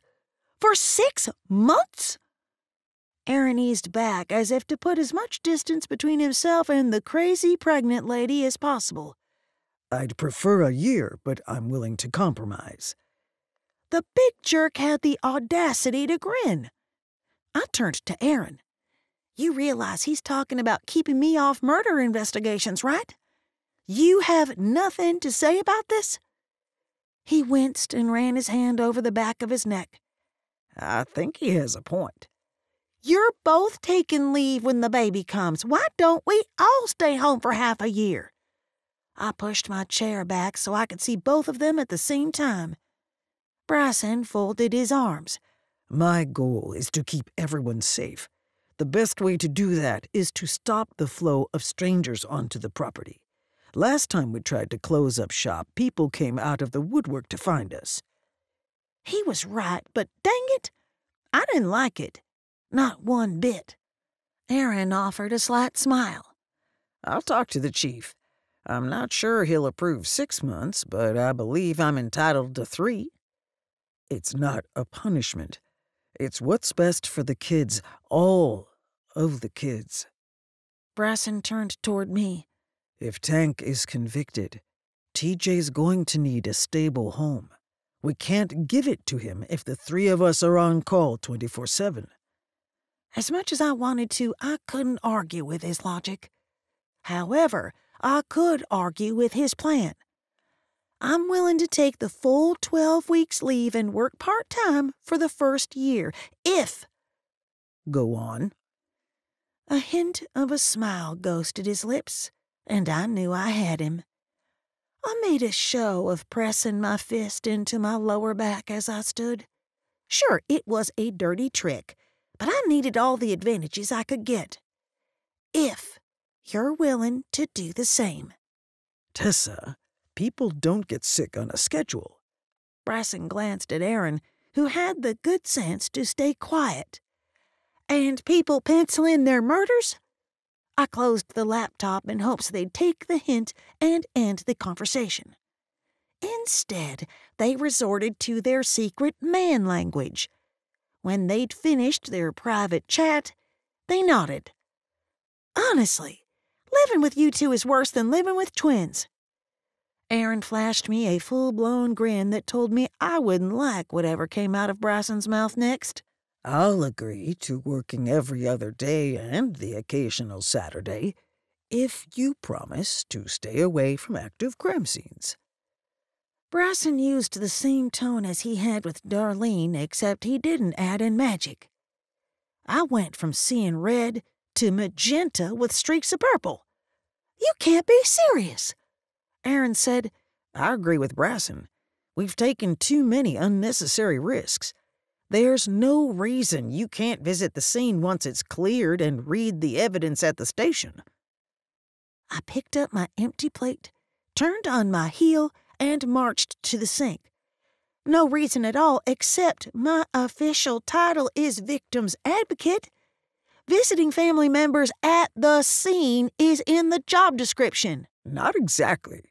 For six months? Aaron eased back as if to put as much distance between himself and the crazy pregnant lady as possible. I'd prefer a year, but I'm willing to compromise. The big jerk had the audacity to grin. I turned to Aaron. You realize he's talking about keeping me off murder investigations, right? You have nothing to say about this? He winced and ran his hand over the back of his neck. I think he has a point. You're both taking leave when the baby comes. Why don't we all stay home for half a year? I pushed my chair back so I could see both of them at the same time. Bryson folded his arms. My goal is to keep everyone safe. The best way to do that is to stop the flow of strangers onto the property. Last time we tried to close up shop, people came out of the woodwork to find us. He was right, but dang it, I didn't like it. Not one bit. Aaron offered a slight smile. I'll talk to the chief. I'm not sure he'll approve six months, but I believe I'm entitled to three. It's not a punishment. It's what's best for the kids, all of the kids. Bryson turned toward me. If Tank is convicted, TJ's going to need a stable home. We can't give it to him if the three of us are on call 24 7. As much as I wanted to, I couldn't argue with his logic. However, I could argue with his plan. I'm willing to take the full 12 weeks leave and work part time for the first year, if. Go on. A hint of a smile ghosted his lips, and I knew I had him. I made a show of pressing my fist into my lower back as I stood. Sure, it was a dirty trick, but I needed all the advantages I could get. If you're willing to do the same. Tessa, People don't get sick on a schedule. Bryson glanced at Aaron, who had the good sense to stay quiet. And people pencil in their murders? I closed the laptop in hopes they'd take the hint and end the conversation. Instead, they resorted to their secret man language. When they'd finished their private chat, they nodded. Honestly, living with you two is worse than living with twins. Aaron flashed me a full blown grin that told me I wouldn't like whatever came out of Bryson's mouth next. I'll agree to working every other day and the occasional Saturday if you promise to stay away from active crime scenes. Bryson used the same tone as he had with Darlene, except he didn't add in magic. I went from seeing red to magenta with streaks of purple. You can't be serious. Aaron said, I agree with Bryson. We've taken too many unnecessary risks. There's no reason you can't visit the scene once it's cleared and read the evidence at the station. I picked up my empty plate, turned on my heel, and marched to the sink. No reason at all except my official title is Victim's Advocate. Visiting family members at the scene is in the job description. Not exactly.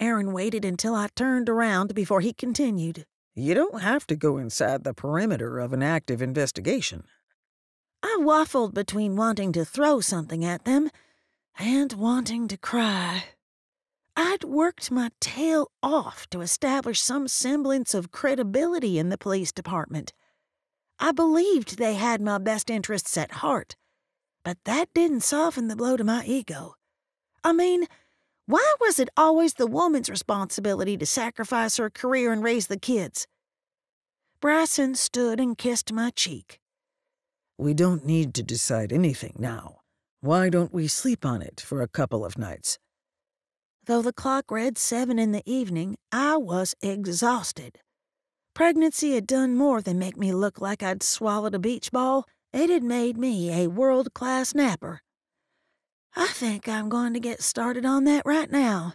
Aaron waited until I turned around before he continued. You don't have to go inside the perimeter of an active investigation. I waffled between wanting to throw something at them and wanting to cry. I'd worked my tail off to establish some semblance of credibility in the police department. I believed they had my best interests at heart, but that didn't soften the blow to my ego. I mean, why was it always the woman's responsibility to sacrifice her career and raise the kids? Bryson stood and kissed my cheek. We don't need to decide anything now. Why don't we sleep on it for a couple of nights? Though the clock read seven in the evening, I was exhausted. Pregnancy had done more than make me look like I'd swallowed a beach ball. It had made me a world class napper. I think I'm going to get started on that right now.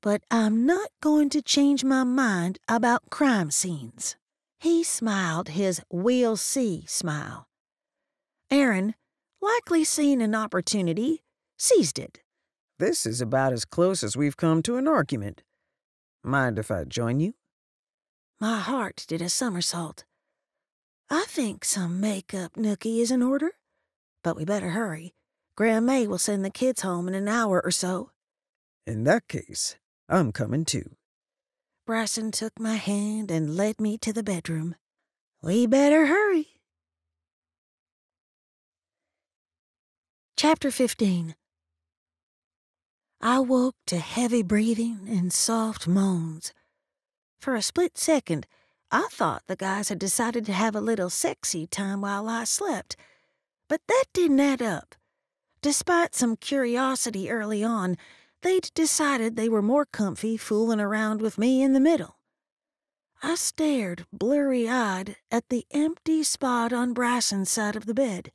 But I'm not going to change my mind about crime scenes. He smiled his we'll see smile. Aaron, likely seeing an opportunity, seized it. This is about as close as we've come to an argument. Mind if I join you? My heart did a somersault. I think some makeup nookie is in order, but we better hurry. Grandmay will send the kids home in an hour or so. In that case, I'm coming too. Bryson took my hand and led me to the bedroom. We better hurry. Chapter 15 I woke to heavy breathing and soft moans. For a split second, I thought the guys had decided to have a little sexy time while I slept, but that didn't add up. Despite some curiosity early on, they'd decided they were more comfy fooling around with me in the middle. I stared, blurry eyed, at the empty spot on Bryson's side of the bed.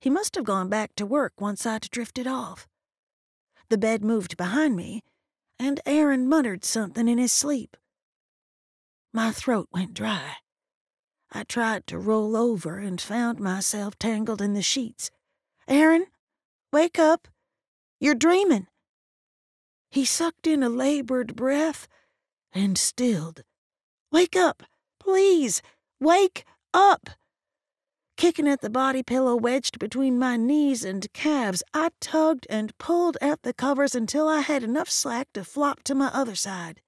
He must have gone back to work once I'd drifted off. The bed moved behind me, and Aaron muttered something in his sleep. My throat went dry. I tried to roll over and found myself tangled in the sheets. Aaron, Wake up. You're dreaming. He sucked in a labored breath and stilled. Wake up, please. Wake up. Kicking at the body pillow wedged between my knees and calves, I tugged and pulled at the covers until I had enough slack to flop to my other side.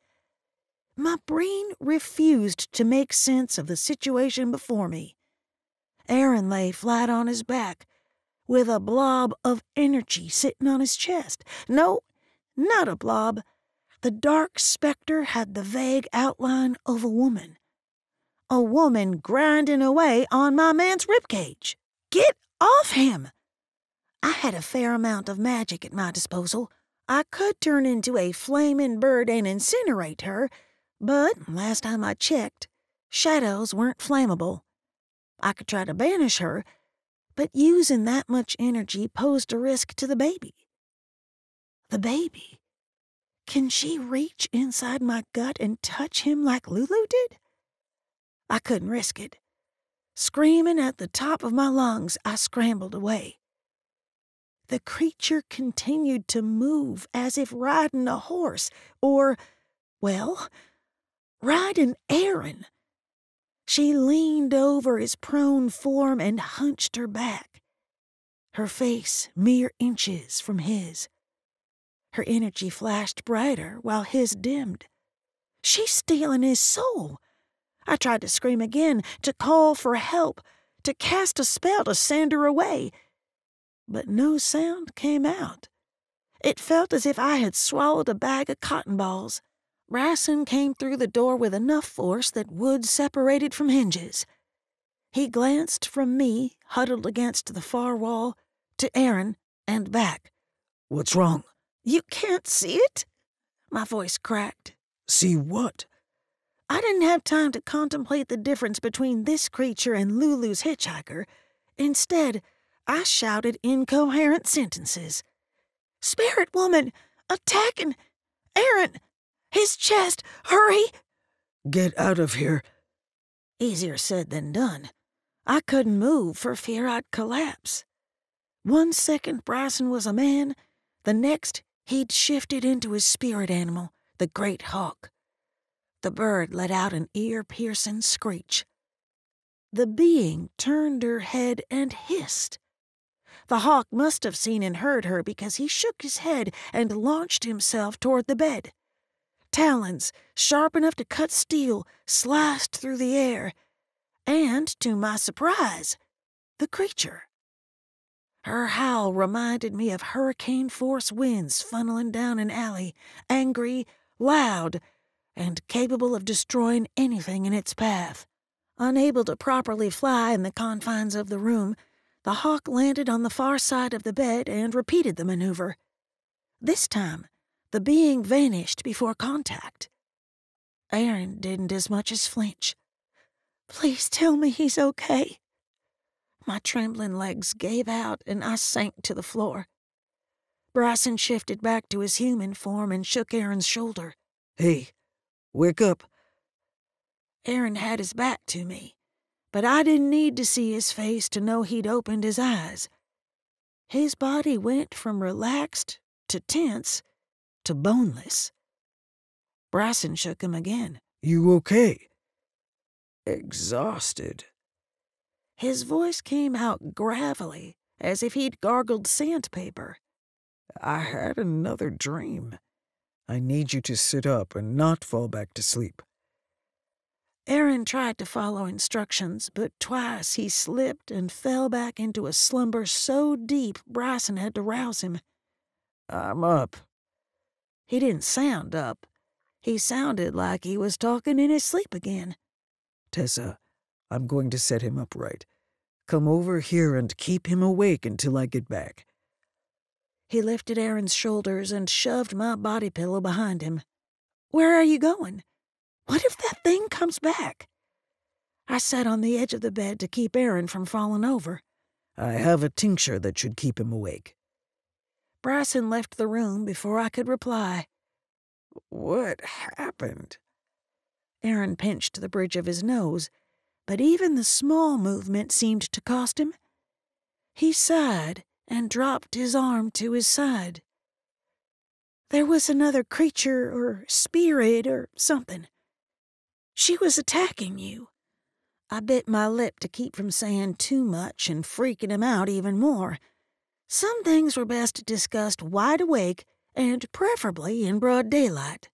My brain refused to make sense of the situation before me. Aaron lay flat on his back, with a blob of energy sitting on his chest. No, not a blob. The dark specter had the vague outline of a woman. A woman grinding away on my man's ribcage. Get off him! I had a fair amount of magic at my disposal. I could turn into a flaming bird and incinerate her, but last time I checked, shadows weren't flammable. I could try to banish her, but using that much energy posed a risk to the baby. The baby? Can she reach inside my gut and touch him like Lulu did? I couldn't risk it. Screaming at the top of my lungs, I scrambled away. The creature continued to move as if riding a horse, or, well, riding Aaron. She leaned over his prone form and hunched her back, her face mere inches from his. Her energy flashed brighter while his dimmed. She's stealing his soul. I tried to scream again, to call for help, to cast a spell to send her away, but no sound came out. It felt as if I had swallowed a bag of cotton balls. Bryson came through the door with enough force that wood separated from hinges. He glanced from me, huddled against the far wall, to Aaron, and back. What's wrong? You can't see it? My voice cracked. See what? I didn't have time to contemplate the difference between this creature and Lulu's hitchhiker. Instead, I shouted incoherent sentences. Spirit woman! Attacking! Aaron! His chest! Hurry! Get out of here. Easier said than done. I couldn't move for fear I'd collapse. One second Bryson was a man, the next he'd shifted into his spirit animal, the great hawk. The bird let out an ear piercing screech. The being turned her head and hissed. The hawk must have seen and heard her because he shook his head and launched himself toward the bed. Talons, sharp enough to cut steel, sliced through the air. And, to my surprise, the creature. Her howl reminded me of hurricane force winds funneling down an alley, angry, loud, and capable of destroying anything in its path. Unable to properly fly in the confines of the room, the hawk landed on the far side of the bed and repeated the maneuver. This time, the being vanished before contact. Aaron didn't as much as flinch. Please tell me he's okay. My trembling legs gave out and I sank to the floor. Bryson shifted back to his human form and shook Aaron's shoulder. Hey, wake up. Aaron had his back to me, but I didn't need to see his face to know he'd opened his eyes. His body went from relaxed to tense to boneless. Bryson shook him again. You okay? Exhausted. His voice came out gravelly, as if he'd gargled sandpaper. I had another dream. I need you to sit up and not fall back to sleep. Aaron tried to follow instructions, but twice he slipped and fell back into a slumber so deep Bryson had to rouse him. I'm up, he didn't sound up. He sounded like he was talking in his sleep again. Tessa, I'm going to set him up right. Come over here and keep him awake until I get back. He lifted Aaron's shoulders and shoved my body pillow behind him. Where are you going? What if that thing comes back? I sat on the edge of the bed to keep Aaron from falling over. I have a tincture that should keep him awake. Bryson left the room before I could reply. What happened? Aaron pinched the bridge of his nose, but even the small movement seemed to cost him. He sighed and dropped his arm to his side. There was another creature or spirit or something. She was attacking you. I bit my lip to keep from saying too much and freaking him out even more. Some things were best discussed wide awake and preferably in broad daylight.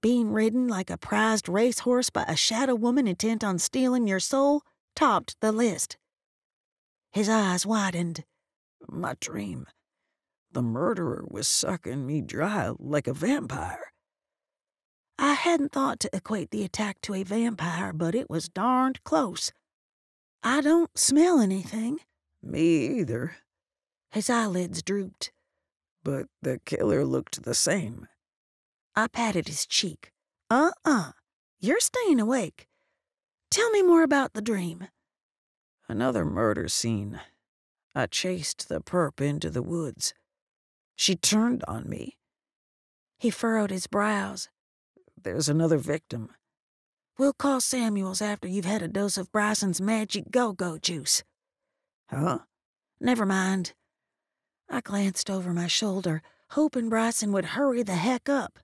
Being ridden like a prized racehorse by a shadow woman intent on stealing your soul topped the list. His eyes widened. My dream. The murderer was sucking me dry like a vampire. I hadn't thought to equate the attack to a vampire, but it was darned close. I don't smell anything. Me either. His eyelids drooped. But the killer looked the same. I patted his cheek. Uh uh. You're staying awake. Tell me more about the dream. Another murder scene. I chased the perp into the woods. She turned on me. He furrowed his brows. There's another victim. We'll call Samuels after you've had a dose of Bryson's magic go go juice. Huh? Never mind. I glanced over my shoulder, hoping Bryson would hurry the heck up.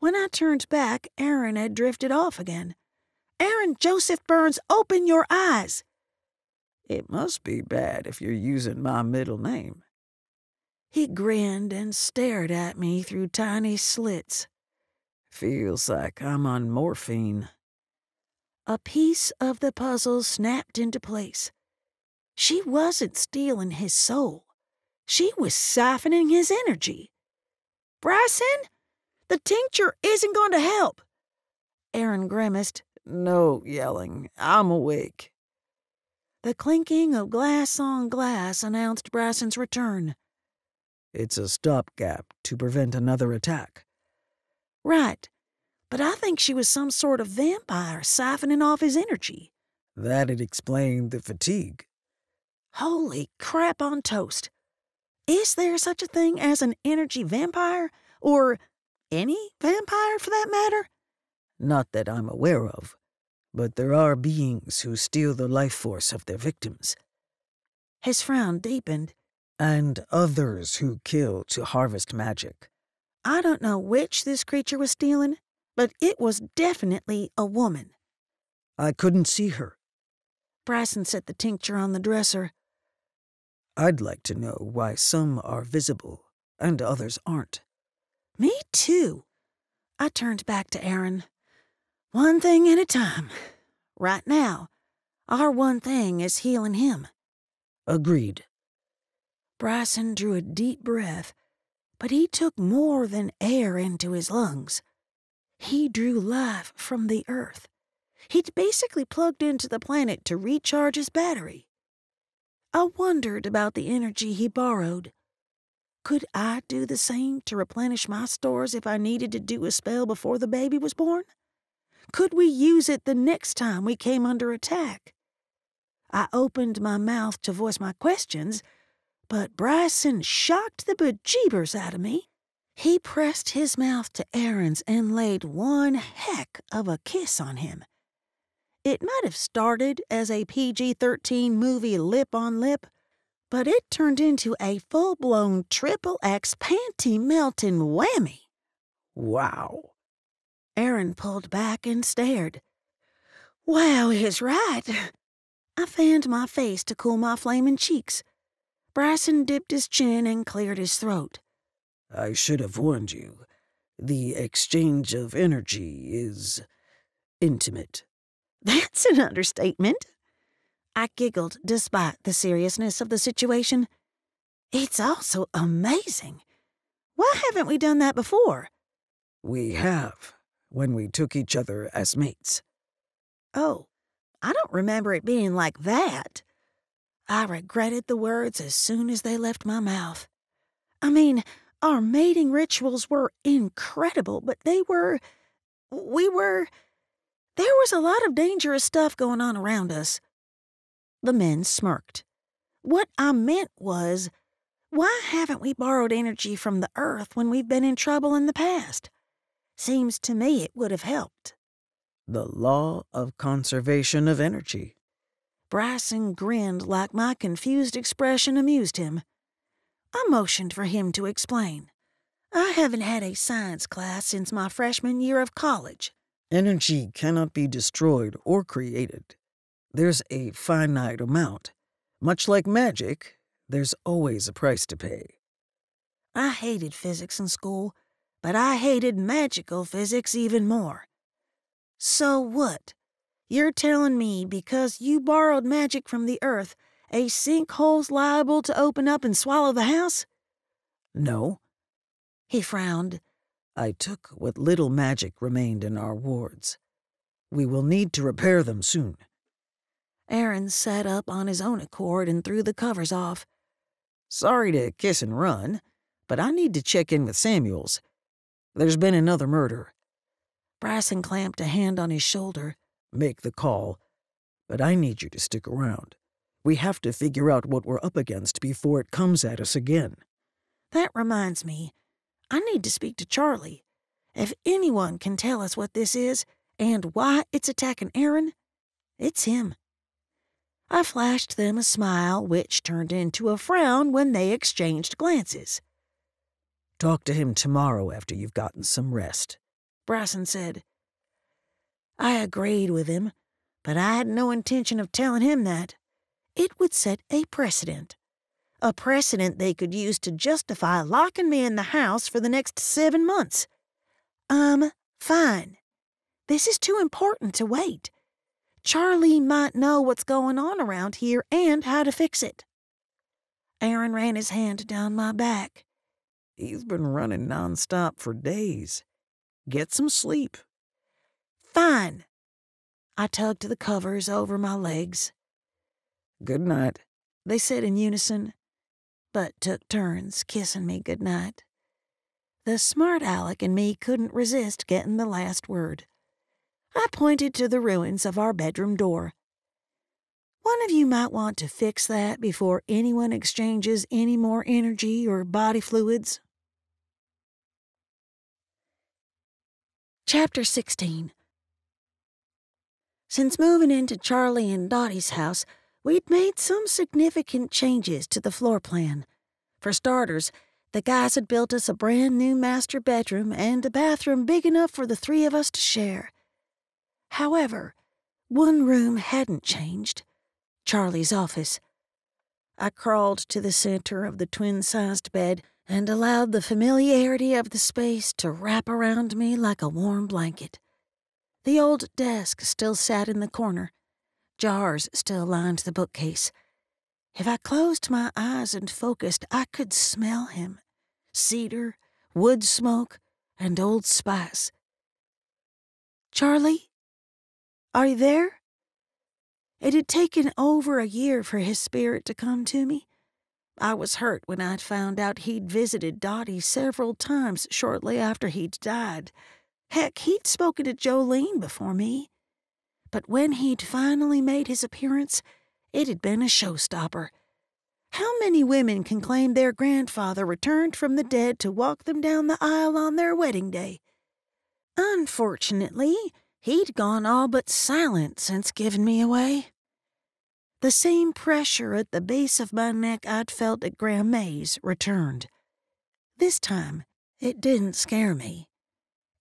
When I turned back, Aaron had drifted off again. Aaron Joseph Burns, open your eyes. It must be bad if you're using my middle name. He grinned and stared at me through tiny slits. Feels like I'm on morphine. A piece of the puzzle snapped into place. She wasn't stealing his soul. She was siphoning his energy. Bryson, the tincture isn't going to help. Aaron grimaced. No yelling. I'm awake. The clinking of glass on glass announced Bryson's return. It's a stopgap to prevent another attack. Right, but I think she was some sort of vampire siphoning off his energy. That'd explain the fatigue. Holy crap on toast. Is there such a thing as an energy vampire? Or any vampire for that matter? Not that I'm aware of but there are beings who steal the life force of their victims. His frown deepened. And others who kill to harvest magic. I don't know which this creature was stealing, but it was definitely a woman. I couldn't see her. Bryson set the tincture on the dresser. I'd like to know why some are visible and others aren't. Me too. I turned back to Aaron. One thing at a time. Right now, our one thing is healing him. Agreed. Bryson drew a deep breath, but he took more than air into his lungs. He drew life from the earth. He'd basically plugged into the planet to recharge his battery. I wondered about the energy he borrowed. Could I do the same to replenish my stores if I needed to do a spell before the baby was born? Could we use it the next time we came under attack? I opened my mouth to voice my questions, but Bryson shocked the bejeebers out of me. He pressed his mouth to Aaron's and laid one heck of a kiss on him. It might have started as a PG 13 movie lip on lip, but it turned into a full blown triple X panty melting whammy. Wow. Aaron pulled back and stared. Wow is right. I fanned my face to cool my flaming cheeks. Bryson dipped his chin and cleared his throat. I should have warned you. The exchange of energy is intimate. That's an understatement. I giggled despite the seriousness of the situation. It's also amazing. Why haven't we done that before? We have when we took each other as mates. Oh, I don't remember it being like that. I regretted the words as soon as they left my mouth. I mean, our mating rituals were incredible, but they were. We were. There was a lot of dangerous stuff going on around us. The men smirked. What I meant was, why haven't we borrowed energy from the earth when we've been in trouble in the past? Seems to me it would have helped. The law of conservation of energy. Bryson grinned like my confused expression amused him. I motioned for him to explain. I haven't had a science class since my freshman year of college. Energy cannot be destroyed or created. There's a finite amount. Much like magic, there's always a price to pay. I hated physics in school, but I hated magical physics even more. So what? You're telling me because you borrowed magic from the earth, a sinkhole's liable to open up and swallow the house? No. He frowned. I took what little magic remained in our wards. We will need to repair them soon. Aaron sat up on his own accord and threw the covers off. Sorry to kiss and run, but I need to check in with Samuels. There's been another murder. Bryson clamped a hand on his shoulder. Make the call, but I need you to stick around. We have to figure out what we're up against before it comes at us again. That reminds me, I need to speak to Charlie. If anyone can tell us what this is and why it's attacking Aaron, it's him. I flashed them a smile, which turned into a frown when they exchanged glances. Talk to him tomorrow after you've gotten some rest, Bryson said. I agreed with him, but I had no intention of telling him that. It would set a precedent. A precedent they could use to justify locking me in the house for the next seven months. Um, fine. This is too important to wait. Charlie might know what's going on around here and how to fix it. Aaron ran his hand down my back. He's been running nonstop for days. Get some sleep. Fine. I tugged the covers over my legs. Good night, they said in unison, but took turns kissing me good night. The smart aleck and me couldn't resist getting the last word. I pointed to the ruins of our bedroom door. One of you might want to fix that before anyone exchanges any more energy or body fluids. Chapter 16 Since moving into Charlie and Dottie's house, we'd made some significant changes to the floor plan. For starters, the guys had built us a brand new master bedroom and a bathroom big enough for the three of us to share. However, one room hadn't changed Charlie's office. I crawled to the center of the twin sized bed and allowed the familiarity of the space to wrap around me like a warm blanket. The old desk still sat in the corner. Jars still lined the bookcase. If I closed my eyes and focused, I could smell him cedar, wood smoke, and old spice. Charlie? Are you there? It had taken over a year for his spirit to come to me. I was hurt when I'd found out he'd visited Dottie several times shortly after he'd died. Heck, he'd spoken to Jolene before me. But when he'd finally made his appearance, it had been a showstopper. How many women can claim their grandfather returned from the dead to walk them down the aisle on their wedding day? Unfortunately, He'd gone all but silent since giving me away. The same pressure at the base of my neck I'd felt at Grandmay's returned. This time, it didn't scare me.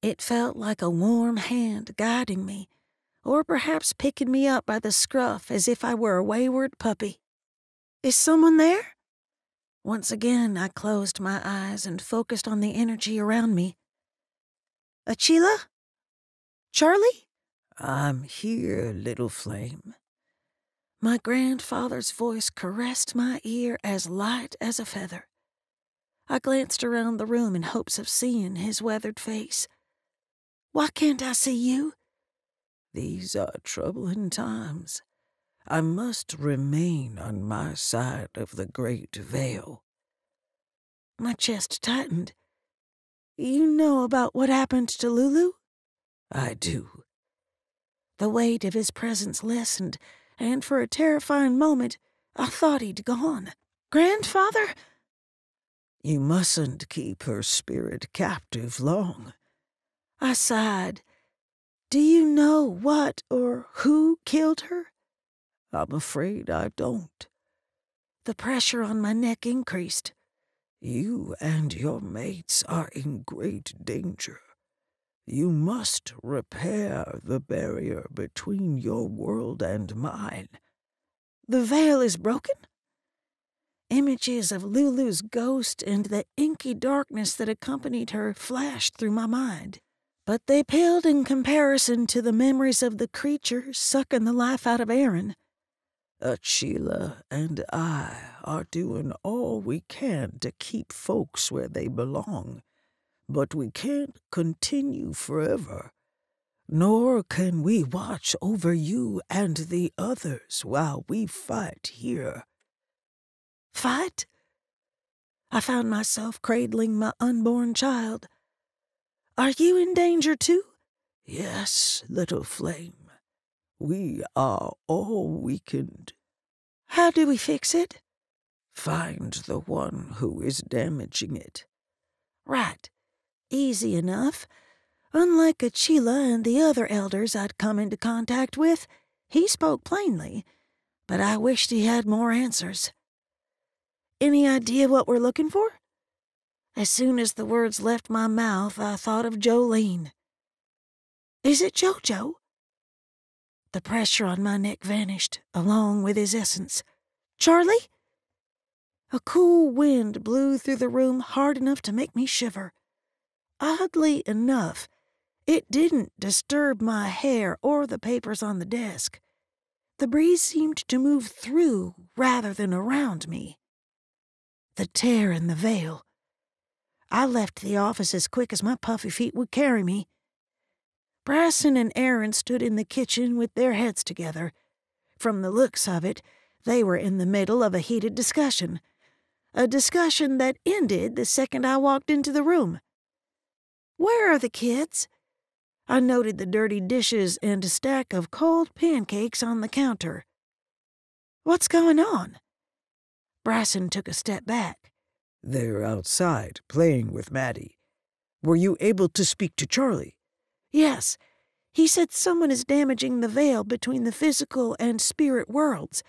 It felt like a warm hand guiding me, or perhaps picking me up by the scruff as if I were a wayward puppy. Is someone there? Once again, I closed my eyes and focused on the energy around me. Achila? Charlie? I'm here, little flame. My grandfather's voice caressed my ear as light as a feather. I glanced around the room in hopes of seeing his weathered face. Why can't I see you? These are troubling times. I must remain on my side of the great veil. My chest tightened. You know about what happened to Lulu? I do. The weight of his presence lessened, and for a terrifying moment I thought he'd gone. Grandfather? You mustn't keep her spirit captive long. I sighed. Do you know what or who killed her? I'm afraid I don't. The pressure on my neck increased. You and your mates are in great danger. You must repair the barrier between your world and mine. The veil is broken? Images of Lulu's ghost and the inky darkness that accompanied her flashed through my mind, but they paled in comparison to the memories of the creature sucking the life out of Aaron. Achila and I are doing all we can to keep folks where they belong. But we can't continue forever, nor can we watch over you and the others while we fight here. Fight? I found myself cradling my unborn child. Are you in danger too? Yes, little flame. We are all weakened. How do we fix it? Find the one who is damaging it. Right. Easy enough. Unlike Achila and the other elders I'd come into contact with, he spoke plainly, but I wished he had more answers. Any idea what we're looking for? As soon as the words left my mouth, I thought of Jolene. Is it Jojo? The pressure on my neck vanished, along with his essence. Charlie? A cool wind blew through the room hard enough to make me shiver. Oddly enough, it didn't disturb my hair or the papers on the desk. The breeze seemed to move through rather than around me. The tear in the veil. I left the office as quick as my puffy feet would carry me. Bryson and Aaron stood in the kitchen with their heads together. From the looks of it, they were in the middle of a heated discussion. A discussion that ended the second I walked into the room. Where are the kids? I noted the dirty dishes and a stack of cold pancakes on the counter. What's going on? Bryson took a step back. They're outside, playing with Maddie. Were you able to speak to Charlie? Yes. He said someone is damaging the veil between the physical and spirit worlds.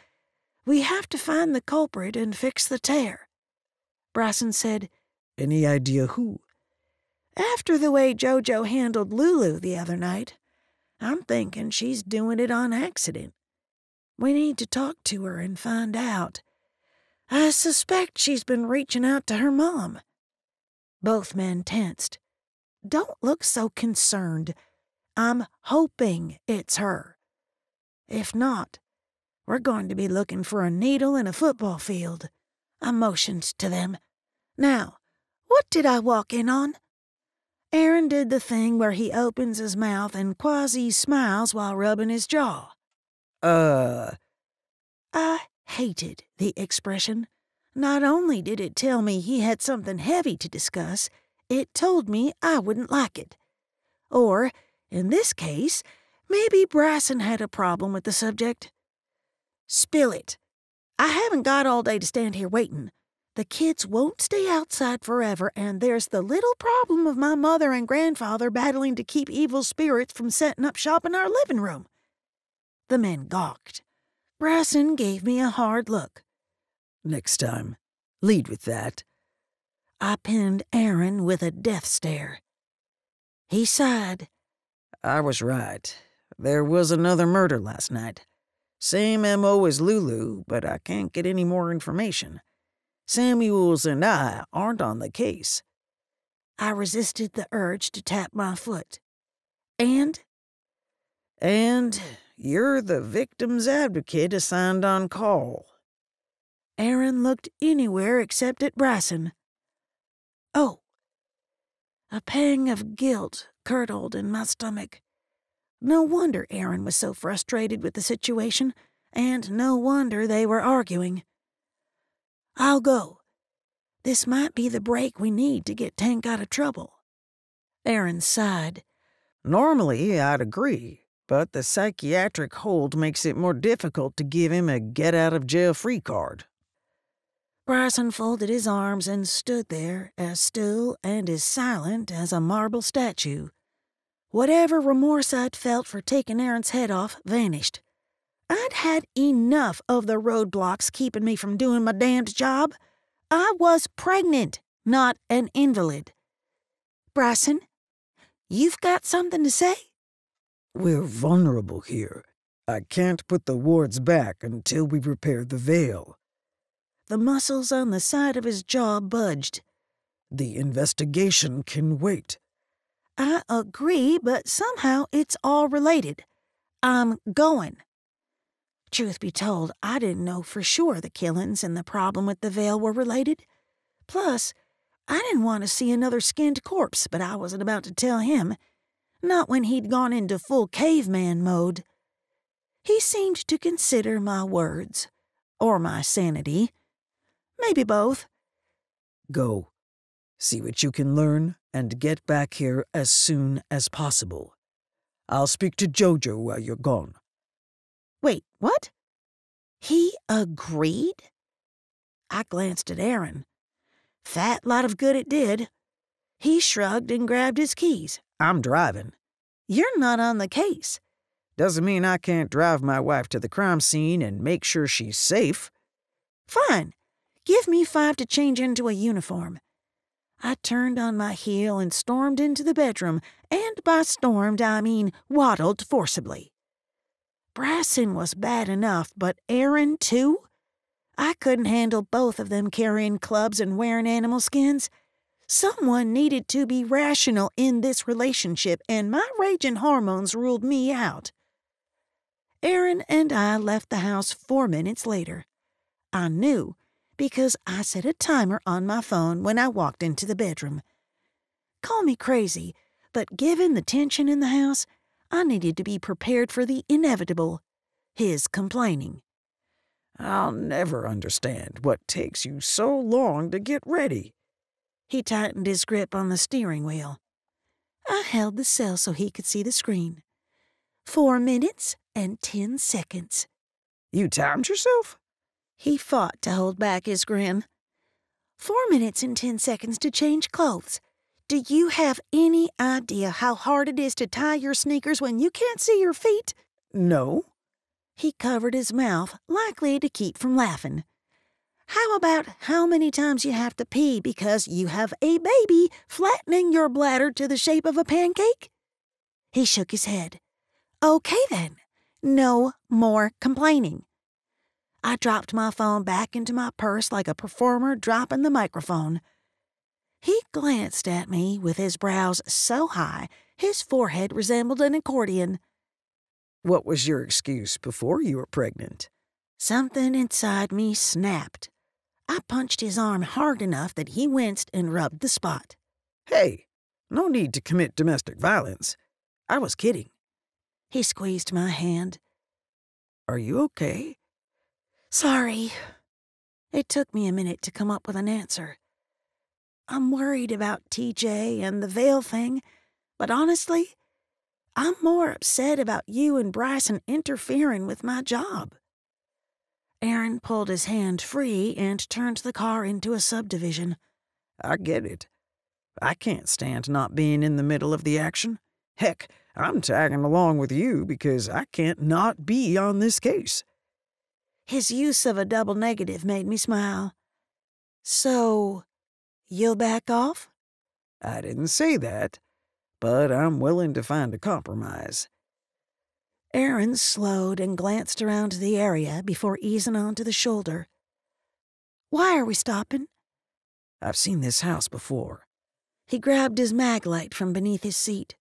We have to find the culprit and fix the tear. Bryson said, Any idea who? After the way Jojo handled Lulu the other night, I'm thinking she's doing it on accident. We need to talk to her and find out. I suspect she's been reaching out to her mom. Both men tensed. Don't look so concerned. I'm hoping it's her. If not, we're going to be looking for a needle in a football field. I motioned to them. Now, what did I walk in on? Aaron did the thing where he opens his mouth and quasi smiles while rubbing his jaw. Uh. I hated the expression. Not only did it tell me he had something heavy to discuss, it told me I wouldn't like it. Or, in this case, maybe Bryson had a problem with the subject. Spill it. I haven't got all day to stand here waiting. The kids won't stay outside forever, and there's the little problem of my mother and grandfather battling to keep evil spirits from setting up shop in our living room. The men gawked. Bryson gave me a hard look. Next time, lead with that. I pinned Aaron with a death stare. He sighed. I was right. There was another murder last night. Same MO as Lulu, but I can't get any more information. Samuels and I aren't on the case. I resisted the urge to tap my foot. And? And you're the victim's advocate assigned on call. Aaron looked anywhere except at Bryson. Oh. A pang of guilt curdled in my stomach. No wonder Aaron was so frustrated with the situation, and no wonder they were arguing. I'll go. This might be the break we need to get Tank out of trouble. Aaron sighed. Normally, I'd agree, but the psychiatric hold makes it more difficult to give him a get out of jail free card. Bryson folded his arms and stood there, as still and as silent as a marble statue. Whatever remorse I'd felt for taking Aaron's head off vanished. I'd had enough of the roadblocks keeping me from doing my damned job. I was pregnant, not an invalid. Bryson, you've got something to say? We're vulnerable here. I can't put the wards back until we repair the veil. The muscles on the side of his jaw budged. The investigation can wait. I agree, but somehow it's all related. I'm going. Truth be told, I didn't know for sure the killings and the problem with the veil were related. Plus, I didn't want to see another skinned corpse, but I wasn't about to tell him. Not when he'd gone into full caveman mode. He seemed to consider my words. Or my sanity. Maybe both. Go. See what you can learn and get back here as soon as possible. I'll speak to Jojo while you're gone. Wait, what? He agreed? I glanced at Aaron. Fat lot of good it did. He shrugged and grabbed his keys. I'm driving. You're not on the case. Doesn't mean I can't drive my wife to the crime scene and make sure she's safe. Fine. Give me five to change into a uniform. I turned on my heel and stormed into the bedroom, and by stormed I mean waddled forcibly. Bryson was bad enough, but Aaron, too? I couldn't handle both of them carrying clubs and wearing animal skins. Someone needed to be rational in this relationship, and my raging hormones ruled me out. Aaron and I left the house four minutes later. I knew because I set a timer on my phone when I walked into the bedroom. Call me crazy, but given the tension in the house, I needed to be prepared for the inevitable his complaining. I'll never understand what takes you so long to get ready. He tightened his grip on the steering wheel. I held the cell so he could see the screen. Four minutes and ten seconds. You timed yourself? He fought to hold back his grin. Four minutes and ten seconds to change clothes. Do you have any idea how hard it is to tie your sneakers when you can't see your feet? No. He covered his mouth, likely to keep from laughing. How about how many times you have to pee because you have a baby flattening your bladder to the shape of a pancake? He shook his head. Okay then, no more complaining. I dropped my phone back into my purse like a performer dropping the microphone. He glanced at me with his brows so high his forehead resembled an accordion. What was your excuse before you were pregnant? Something inside me snapped. I punched his arm hard enough that he winced and rubbed the spot. Hey, no need to commit domestic violence. I was kidding. He squeezed my hand. Are you okay? Sorry. It took me a minute to come up with an answer. I'm worried about TJ and the veil thing, but honestly, I'm more upset about you and Bryson interfering with my job. Aaron pulled his hand free and turned the car into a subdivision. I get it. I can't stand not being in the middle of the action. Heck, I'm tagging along with you because I can't not be on this case. His use of a double negative made me smile. So, you'll back off? I didn't say that, but I'm willing to find a compromise. Aaron slowed and glanced around the area before easing onto the shoulder. Why are we stopping? I've seen this house before. He grabbed his maglite from beneath his seat.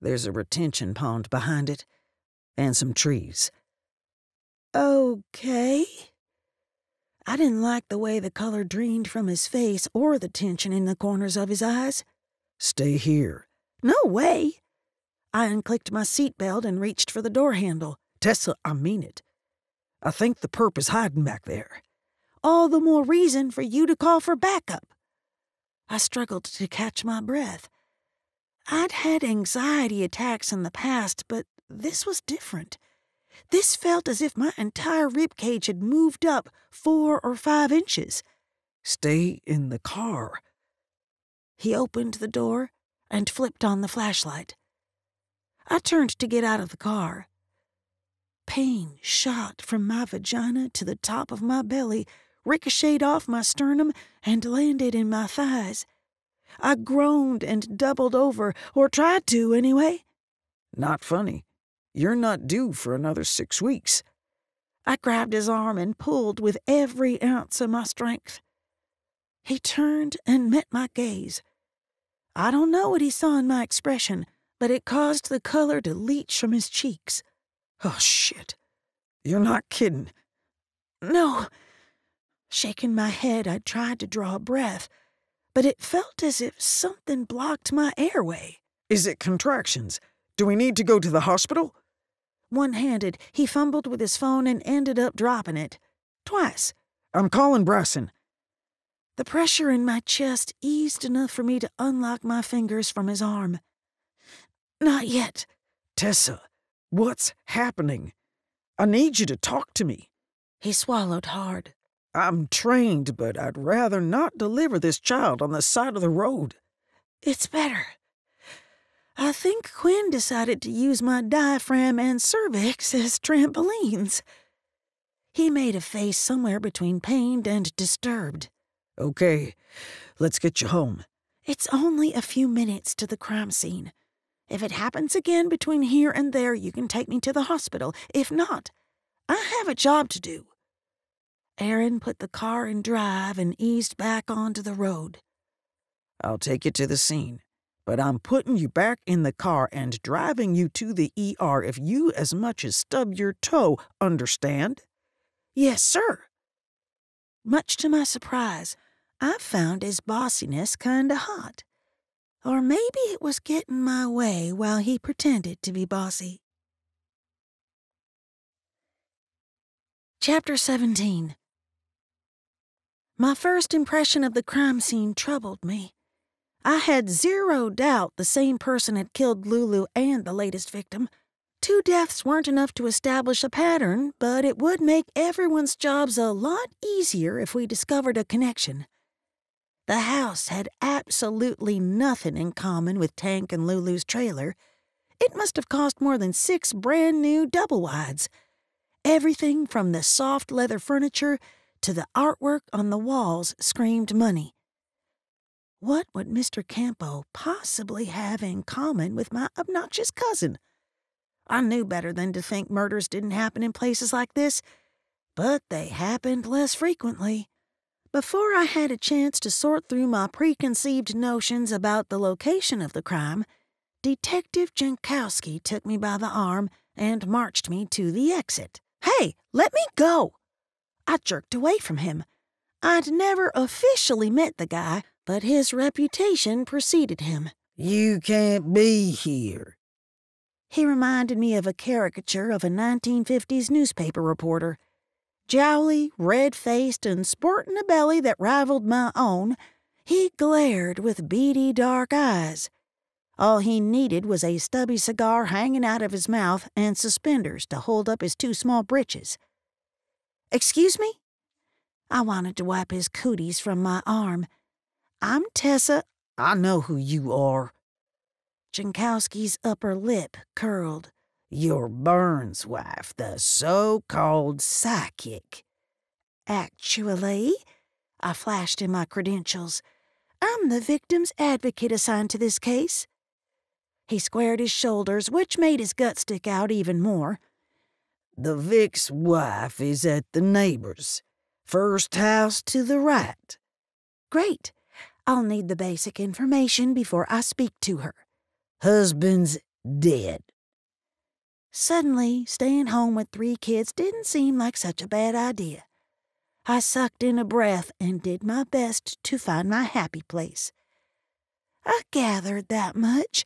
There's a retention pond behind it, and some trees. Okay. I didn't like the way the color drained from his face or the tension in the corners of his eyes. Stay here. No way. I unclicked my seatbelt and reached for the door handle. Tessa, I mean it. I think the perp is hiding back there. All the more reason for you to call for backup. I struggled to catch my breath. I'd had anxiety attacks in the past, but this was different. This felt as if my entire rib cage had moved up four or five inches. Stay in the car. He opened the door and flipped on the flashlight. I turned to get out of the car. Pain shot from my vagina to the top of my belly, ricocheted off my sternum, and landed in my thighs. I groaned and doubled over, or tried to anyway. Not funny. You're not due for another six weeks. I grabbed his arm and pulled with every ounce of my strength. He turned and met my gaze. I don't know what he saw in my expression, but it caused the color to leach from his cheeks. Oh, shit. You're not kidding. No. Shaking my head, I tried to draw a breath, but it felt as if something blocked my airway. Is it contractions? Do we need to go to the hospital? One handed, he fumbled with his phone and ended up dropping it. Twice. I'm calling Bryson. The pressure in my chest eased enough for me to unlock my fingers from his arm. Not yet. Tessa, what's happening? I need you to talk to me. He swallowed hard. I'm trained, but I'd rather not deliver this child on the side of the road. It's better. I think Quinn decided to use my diaphragm and cervix as trampolines. He made a face somewhere between pained and disturbed. Okay, let's get you home. It's only a few minutes to the crime scene. If it happens again between here and there, you can take me to the hospital. If not, I have a job to do. Aaron put the car in drive and eased back onto the road. I'll take you to the scene, but I'm putting you back in the car and driving you to the ER if you as much as stub your toe, understand? Yes, sir. Much to my surprise, I found his bossiness kinda hot. Or maybe it was getting my way while he pretended to be bossy. Chapter 17 My first impression of the crime scene troubled me. I had zero doubt the same person had killed Lulu and the latest victim. Two deaths weren't enough to establish a pattern, but it would make everyone's jobs a lot easier if we discovered a connection. The house had absolutely nothing in common with Tank and Lulu's trailer. It must have cost more than six brand new double wides. Everything from the soft leather furniture to the artwork on the walls screamed money. What would Mr. Campo possibly have in common with my obnoxious cousin? I knew better than to think murders didn't happen in places like this, but they happened less frequently. Before I had a chance to sort through my preconceived notions about the location of the crime, Detective Jankowski took me by the arm and marched me to the exit. Hey, let me go! I jerked away from him. I'd never officially met the guy, but his reputation preceded him. You can't be here. He reminded me of a caricature of a 1950s newspaper reporter. Jowly, red faced, and sporting a belly that rivaled my own, he glared with beady dark eyes. All he needed was a stubby cigar hanging out of his mouth and suspenders to hold up his two small breeches. Excuse me? I wanted to wipe his cooties from my arm. I'm Tessa. I know who you are. Jankowski's upper lip curled. You're Burns' wife, the so called psychic. Actually, I flashed him my credentials. I'm the victim's advocate assigned to this case. He squared his shoulders, which made his gut stick out even more. The Vic's wife is at the neighbor's. First house to the right. Great. I'll need the basic information before I speak to her. Husband's dead. Suddenly, staying home with three kids didn't seem like such a bad idea. I sucked in a breath and did my best to find my happy place. I gathered that much.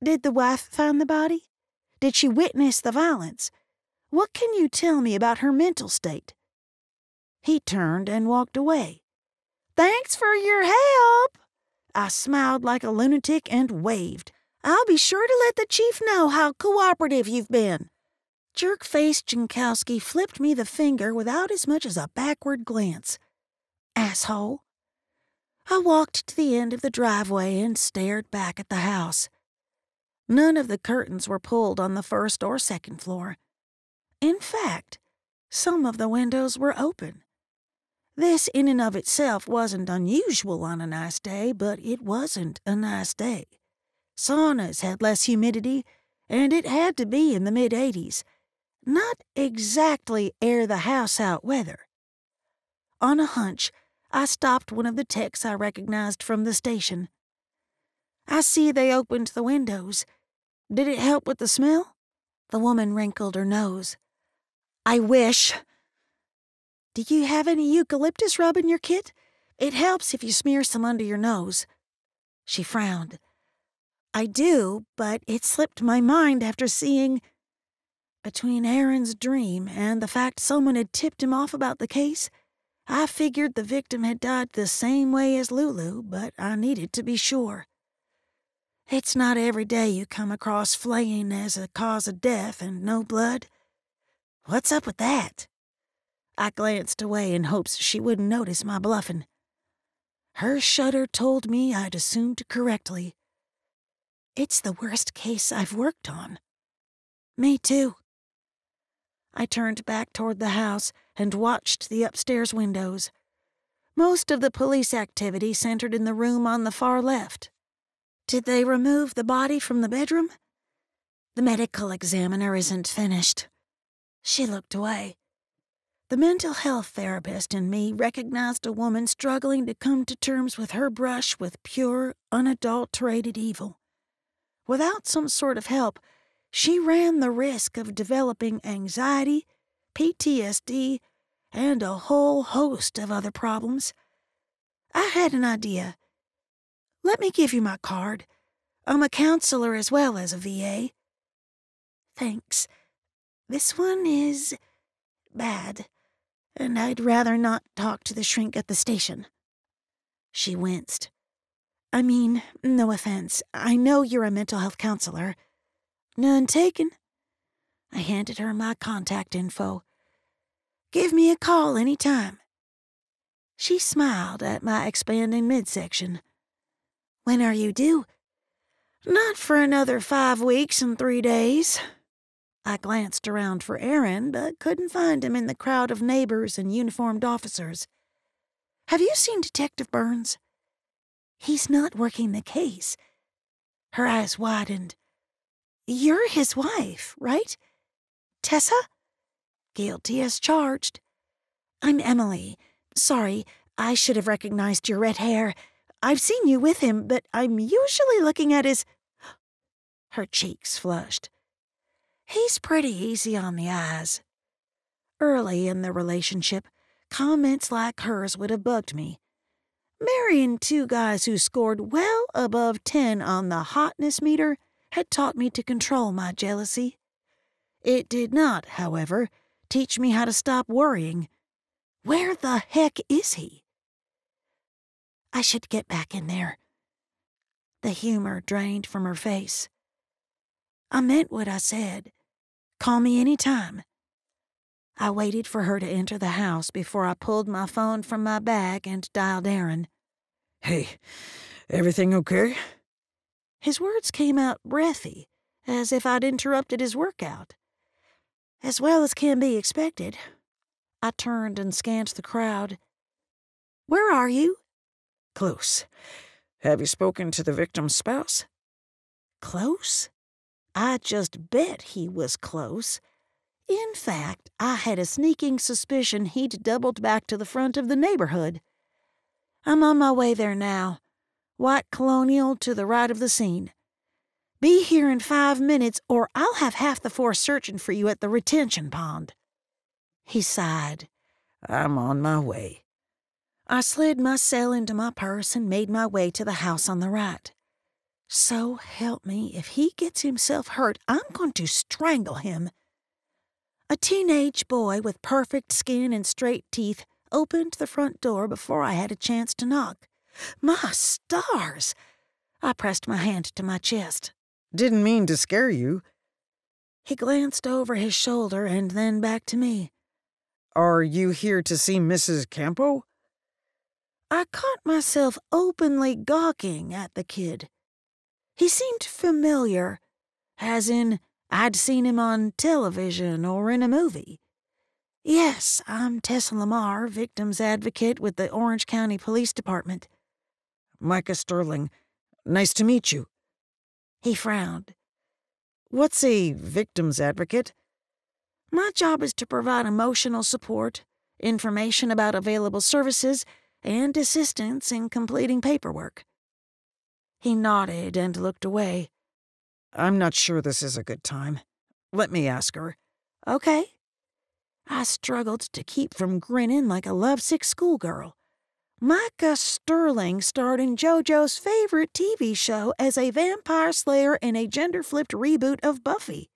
Did the wife find the body? Did she witness the violence? What can you tell me about her mental state? He turned and walked away. Thanks for your help. I smiled like a lunatic and waved. I'll be sure to let the chief know how cooperative you've been. Jerk faced Jankowski flipped me the finger without as much as a backward glance. Asshole. I walked to the end of the driveway and stared back at the house. None of the curtains were pulled on the first or second floor. In fact, some of the windows were open. This, in and of itself, wasn't unusual on a nice day, but it wasn't a nice day. Saunas had less humidity, and it had to be in the mid 80s. Not exactly air the house out weather. On a hunch, I stopped one of the techs I recognized from the station. I see they opened the windows. Did it help with the smell? The woman wrinkled her nose. I wish. Do you have any eucalyptus rub in your kit? It helps if you smear some under your nose. She frowned. I do, but it slipped my mind after seeing. Between Aaron's dream and the fact someone had tipped him off about the case, I figured the victim had died the same way as Lulu, but I needed to be sure. It's not every day you come across flaying as a cause of death and no blood. What's up with that? I glanced away in hopes she wouldn't notice my bluffing. Her shudder told me I'd assumed correctly. It's the worst case I've worked on. Me too. I turned back toward the house and watched the upstairs windows. Most of the police activity centered in the room on the far left. Did they remove the body from the bedroom? The medical examiner isn't finished. She looked away. The mental health therapist in me recognized a woman struggling to come to terms with her brush with pure, unadulterated evil. Without some sort of help, she ran the risk of developing anxiety, PTSD, and a whole host of other problems. I had an idea. Let me give you my card. I'm a counselor as well as a VA. Thanks. This one is bad and I'd rather not talk to the shrink at the station. She winced. I mean, no offense. I know you're a mental health counselor. None taken. I handed her my contact info. Give me a call any time. She smiled at my expanding midsection. When are you due? Not for another five weeks and three days. I glanced around for Aaron, but couldn't find him in the crowd of neighbors and uniformed officers. Have you seen Detective Burns? He's not working the case. Her eyes widened. You're his wife, right? Tessa? Guilty as charged. I'm Emily. Sorry, I should have recognized your red hair. I've seen you with him, but I'm usually looking at his. Her cheeks flushed. He's pretty easy on the eyes. Early in the relationship, comments like hers would have bugged me. Marrying two guys who scored well above 10 on the hotness meter had taught me to control my jealousy. It did not, however, teach me how to stop worrying. Where the heck is he? I should get back in there. The humor drained from her face. I meant what I said. Call me any time. I waited for her to enter the house before I pulled my phone from my bag and dialed Aaron. Hey, everything okay? His words came out breathy, as if I'd interrupted his workout. As well as can be expected. I turned and scanned the crowd. Where are you? Close. Have you spoken to the victim's spouse? Close? I just bet he was close. In fact, I had a sneaking suspicion he'd doubled back to the front of the neighborhood. I'm on my way there now. White Colonial to the right of the scene. Be here in five minutes, or I'll have half the force searching for you at the retention pond. He sighed. I'm on my way. I slid my cell into my purse and made my way to the house on the right. So help me, if he gets himself hurt, I'm going to strangle him. A teenage boy with perfect skin and straight teeth opened the front door before I had a chance to knock. My stars! I pressed my hand to my chest. Didn't mean to scare you. He glanced over his shoulder and then back to me. Are you here to see Mrs. Campo? I caught myself openly gawking at the kid. He seemed familiar, as in, I'd seen him on television or in a movie. Yes, I'm Tessa Lamar, victim's advocate with the Orange County Police Department. Micah Sterling. Nice to meet you. He frowned. What's a victim's advocate? My job is to provide emotional support, information about available services, and assistance in completing paperwork. He nodded and looked away. I'm not sure this is a good time. Let me ask her. Okay. I struggled to keep from grinning like a lovesick schoolgirl. Micah Sterling starred in JoJo's favorite TV show as a vampire slayer in a gender flipped reboot of Buffy.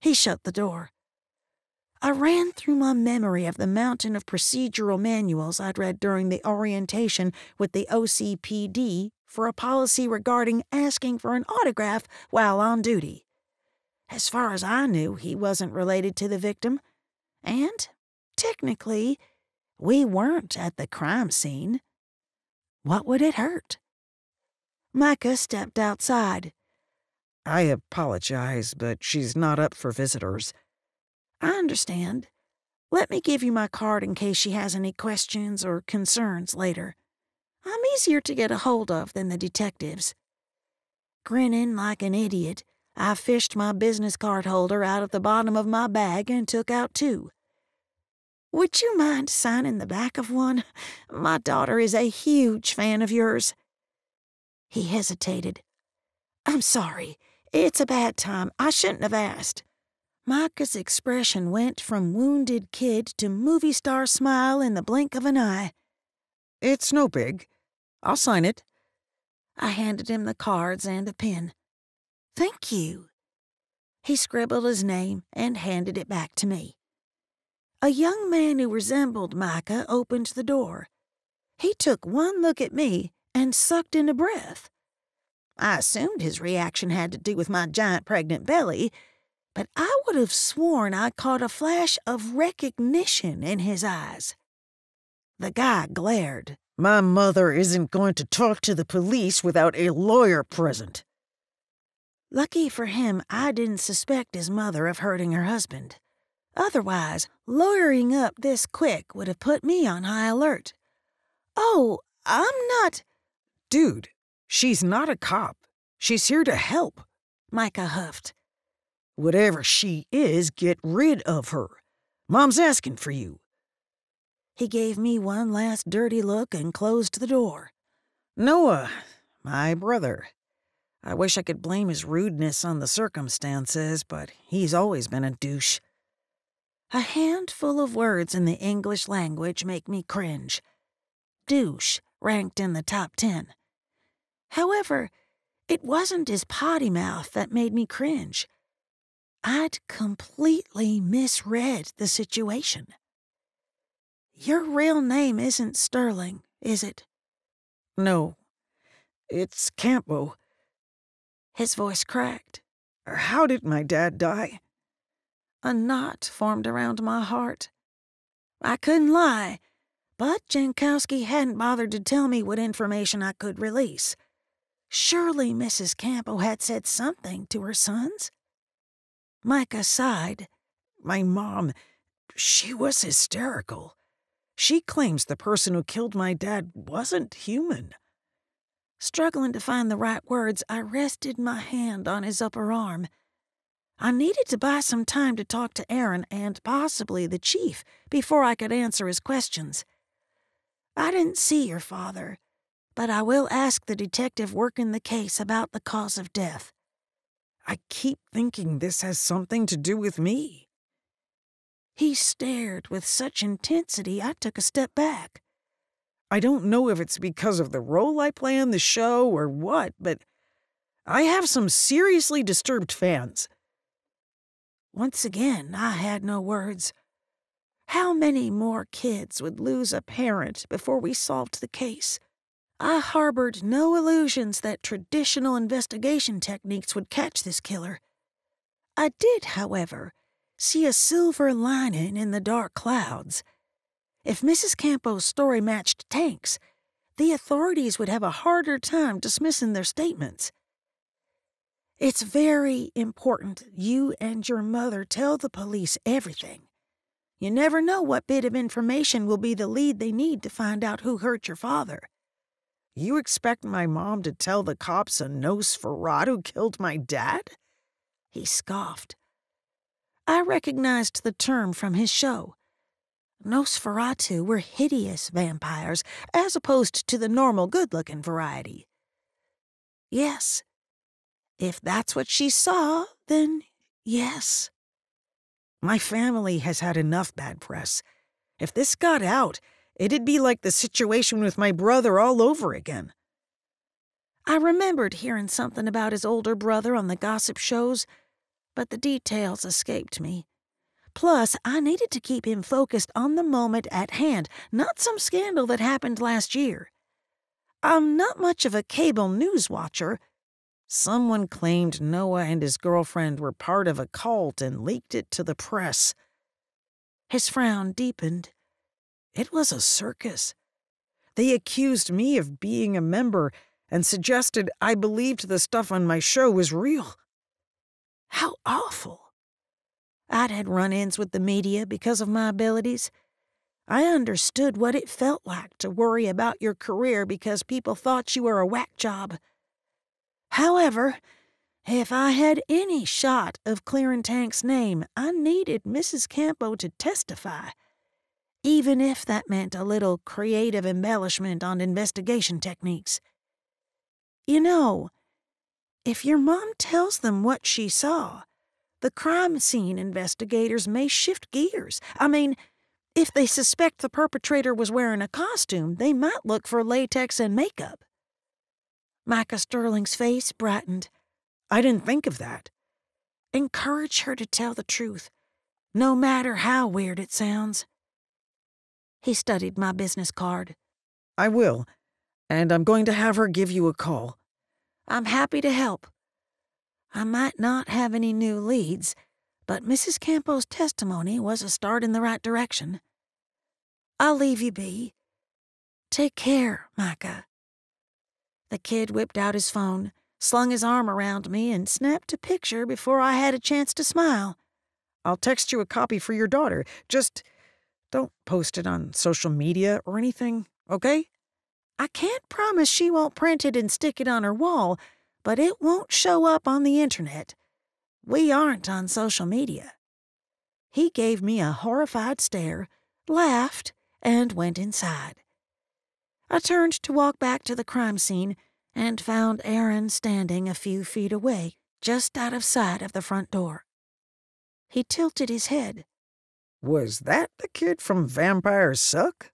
He shut the door. I ran through my memory of the mountain of procedural manuals I'd read during the orientation with the OCPD for a policy regarding asking for an autograph while on duty. As far as I knew, he wasn't related to the victim, and, technically, we weren't at the crime scene. What would it hurt? Micah stepped outside. I apologize, but she's not up for visitors. I understand. Let me give you my card in case she has any questions or concerns later. I'm easier to get a hold of than the detectives. Grinning like an idiot, I fished my business card holder out of the bottom of my bag and took out two. Would you mind signing the back of one? My daughter is a huge fan of yours. He hesitated. I'm sorry. It's a bad time. I shouldn't have asked. Micah's expression went from wounded kid to movie star smile in the blink of an eye. It's no big. I'll sign it. I handed him the cards and a pen. Thank you. He scribbled his name and handed it back to me. A young man who resembled Micah opened the door. He took one look at me and sucked in a breath. I assumed his reaction had to do with my giant pregnant belly, but I would have sworn I caught a flash of recognition in his eyes. The guy glared. My mother isn't going to talk to the police without a lawyer present. Lucky for him, I didn't suspect his mother of hurting her husband. Otherwise, lawyering up this quick would have put me on high alert. Oh, I'm not. Dude, she's not a cop. She's here to help. Micah huffed. Whatever she is, get rid of her. Mom's asking for you. He gave me one last dirty look and closed the door. Noah, my brother. I wish I could blame his rudeness on the circumstances, but he's always been a douche. A handful of words in the English language make me cringe. Douche ranked in the top ten. However, it wasn't his potty mouth that made me cringe. I'd completely misread the situation. Your real name isn't Sterling, is it? No, it's Campo. His voice cracked. How did my dad die? A knot formed around my heart. I couldn't lie, but Jankowski hadn't bothered to tell me what information I could release. Surely Mrs. Campo had said something to her sons? Micah sighed. My mom, she was hysterical. She claims the person who killed my dad wasn't human. Struggling to find the right words, I rested my hand on his upper arm. I needed to buy some time to talk to Aaron and possibly the chief before I could answer his questions. I didn't see your father, but I will ask the detective working the case about the cause of death. I keep thinking this has something to do with me. He stared with such intensity I took a step back. I don't know if it's because of the role I play on the show or what, but I have some seriously disturbed fans. Once again, I had no words. How many more kids would lose a parent before we solved the case? I harbored no illusions that traditional investigation techniques would catch this killer. I did, however, see a silver lining in the dark clouds. If Mrs. Campo's story matched Tank's, the authorities would have a harder time dismissing their statements. It's very important you and your mother tell the police everything. You never know what bit of information will be the lead they need to find out who hurt your father. You expect my mom to tell the cops a Nosferatu killed my dad? He scoffed. I recognized the term from his show. Nosferatu were hideous vampires, as opposed to the normal good looking variety. Yes, if that's what she saw, then yes. My family has had enough bad press. If this got out, it'd be like the situation with my brother all over again. I remembered hearing something about his older brother on the gossip shows, but the details escaped me. Plus, I needed to keep him focused on the moment at hand, not some scandal that happened last year. I'm not much of a cable news watcher, Someone claimed Noah and his girlfriend were part of a cult and leaked it to the press. His frown deepened. It was a circus. They accused me of being a member and suggested I believed the stuff on my show was real. How awful. I'd had run ins with the media because of my abilities. I understood what it felt like to worry about your career because people thought you were a whack job. However, if I had any shot of clearing Tank's name, I needed Mrs. Campo to testify, even if that meant a little creative embellishment on investigation techniques. You know, if your mom tells them what she saw, the crime scene investigators may shift gears. I mean, if they suspect the perpetrator was wearing a costume, they might look for latex and makeup. Micah Sterling's face brightened. I didn't think of that. Encourage her to tell the truth, no matter how weird it sounds. He studied my business card. I will, and I'm going to have her give you a call. I'm happy to help. I might not have any new leads, but Mrs. Campo's testimony was a start in the right direction. I'll leave you be. Take care, Micah. The kid whipped out his phone slung his arm around me, and snapped a picture before I had a chance to smile. I'll text you a copy for your daughter. Just don't post it on social media or anything, okay? I can't promise she won't print it and stick it on her wall, but it won't show up on the internet. We aren't on social media. He gave me a horrified stare, laughed, and went inside. I turned to walk back to the crime scene and found Aaron standing a few feet away, just out of sight of the front door. He tilted his head. Was that the kid from Vampire Suck?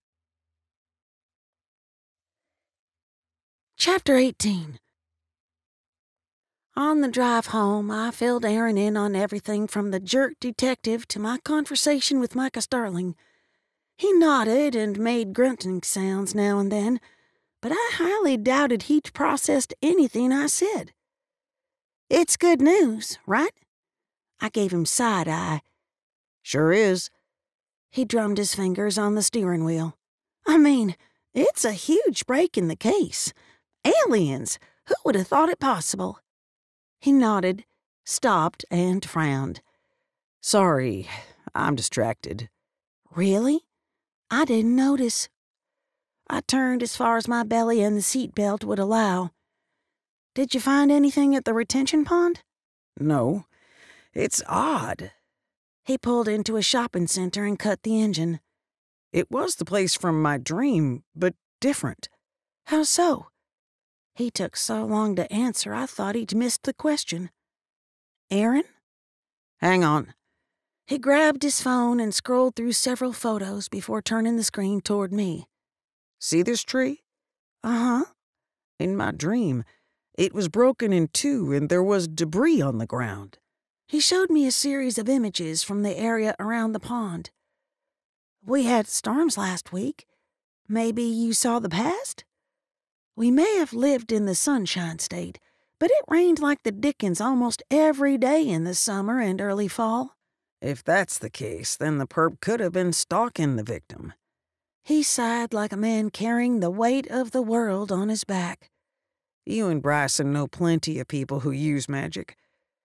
Chapter 18 On the drive home, I filled Aaron in on everything from the jerk detective to my conversation with Micah Sterling. He nodded and made grunting sounds now and then but I highly doubted he'd processed anything I said. It's good news, right? I gave him side eye. Sure is. He drummed his fingers on the steering wheel. I mean, it's a huge break in the case. Aliens! Who would have thought it possible? He nodded, stopped, and frowned. Sorry, I'm distracted. Really? I didn't notice. I turned as far as my belly and the seat belt would allow. Did you find anything at the retention pond? No. It's odd. He pulled into a shopping center and cut the engine. It was the place from my dream, but different. How so? He took so long to answer, I thought he'd missed the question. Aaron? Hang on. He grabbed his phone and scrolled through several photos before turning the screen toward me. See this tree? Uh huh. In my dream, it was broken in two and there was debris on the ground. He showed me a series of images from the area around the pond. We had storms last week. Maybe you saw the past? We may have lived in the Sunshine State, but it rained like the dickens almost every day in the summer and early fall. If that's the case, then the perp could have been stalking the victim. He sighed like a man carrying the weight of the world on his back. You and Bryson know plenty of people who use magic.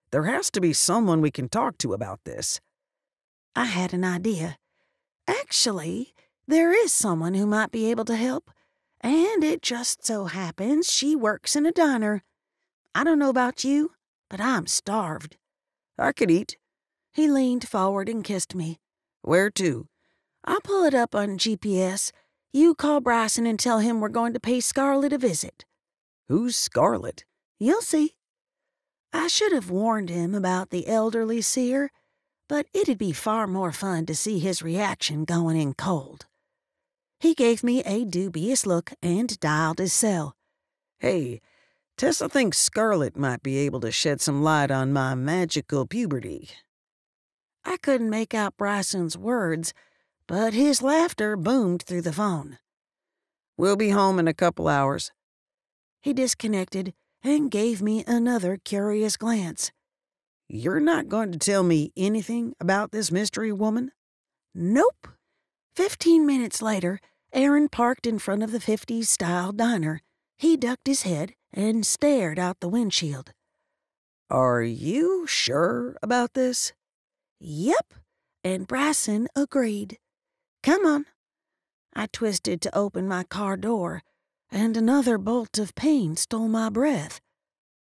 There has to be someone we can talk to about this. I had an idea. Actually, there is someone who might be able to help, and it just so happens she works in a diner. I don't know about you, but I'm starved. I could eat. He leaned forward and kissed me. Where to? I'll pull it up on GPS. You call Bryson and tell him we're going to pay Scarlett a visit. Who's Scarlett? You'll see. I should have warned him about the elderly seer, but it'd be far more fun to see his reaction going in cold. He gave me a dubious look and dialed his cell. Hey, Tessa thinks Scarlett might be able to shed some light on my magical puberty. I couldn't make out Bryson's words, but his laughter boomed through the phone. We'll be home in a couple hours. He disconnected and gave me another curious glance. You're not going to tell me anything about this mystery woman? Nope. Fifteen minutes later, Aaron parked in front of the 50s style diner. He ducked his head and stared out the windshield. Are you sure about this? Yep, and Bryson agreed. Come on. I twisted to open my car door, and another bolt of pain stole my breath.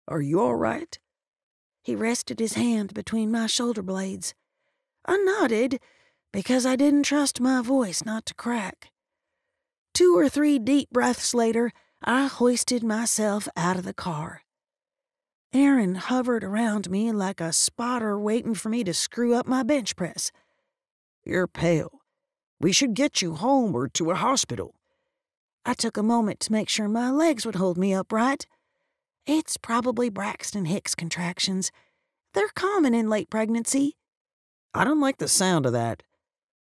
Are you all right? He rested his hand between my shoulder blades. I nodded because I didn't trust my voice not to crack. Two or three deep breaths later, I hoisted myself out of the car. Aaron hovered around me like a spotter waiting for me to screw up my bench press. You're pale. We should get you home or to a hospital. I took a moment to make sure my legs would hold me upright. It's probably Braxton Hicks contractions. They're common in late pregnancy. I don't like the sound of that.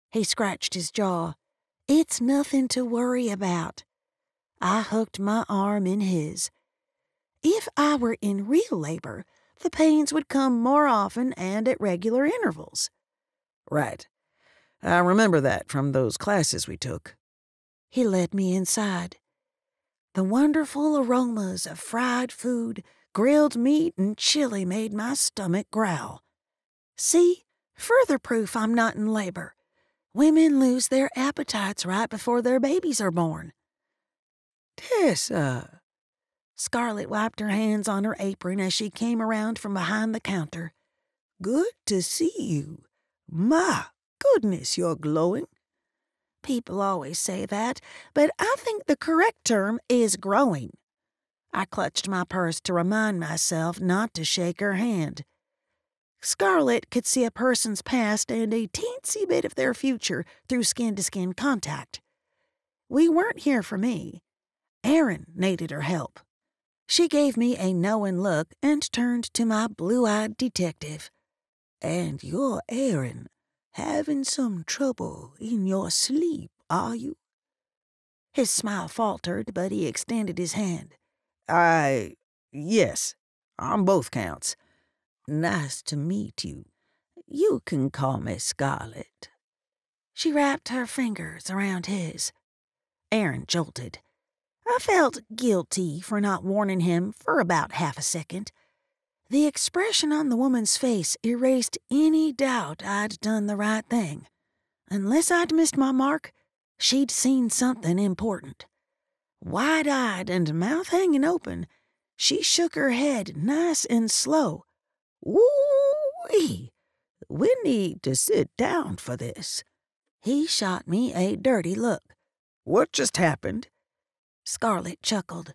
He scratched his jaw. It's nothing to worry about. I hooked my arm in his. If I were in real labor, the pains would come more often and at regular intervals. Right. I remember that from those classes we took. He led me inside. The wonderful aromas of fried food, grilled meat, and chili made my stomach growl. See, further proof I'm not in labor. Women lose their appetites right before their babies are born. Tessa. Uh, Scarlett wiped her hands on her apron as she came around from behind the counter. Good to see you. My goodness, you're glowing. People always say that, but I think the correct term is growing. I clutched my purse to remind myself not to shake her hand. Scarlett could see a person's past and a teensy bit of their future through skin to skin contact. We weren't here for me. Aaron needed her help. She gave me a knowing look and turned to my blue eyed detective. And you're Aaron, having some trouble in your sleep, are you? His smile faltered, but he extended his hand. I. yes, on both counts. Nice to meet you. You can call me Scarlet. She wrapped her fingers around his. Aaron jolted. I felt guilty for not warning him for about half a second. The expression on the woman's face erased any doubt I'd done the right thing. Unless I'd missed my mark, she'd seen something important. Wide eyed and mouth hanging open, she shook her head nice and slow Woo-wee! We need to sit down for this. He shot me a dirty look. What just happened? Scarlett chuckled.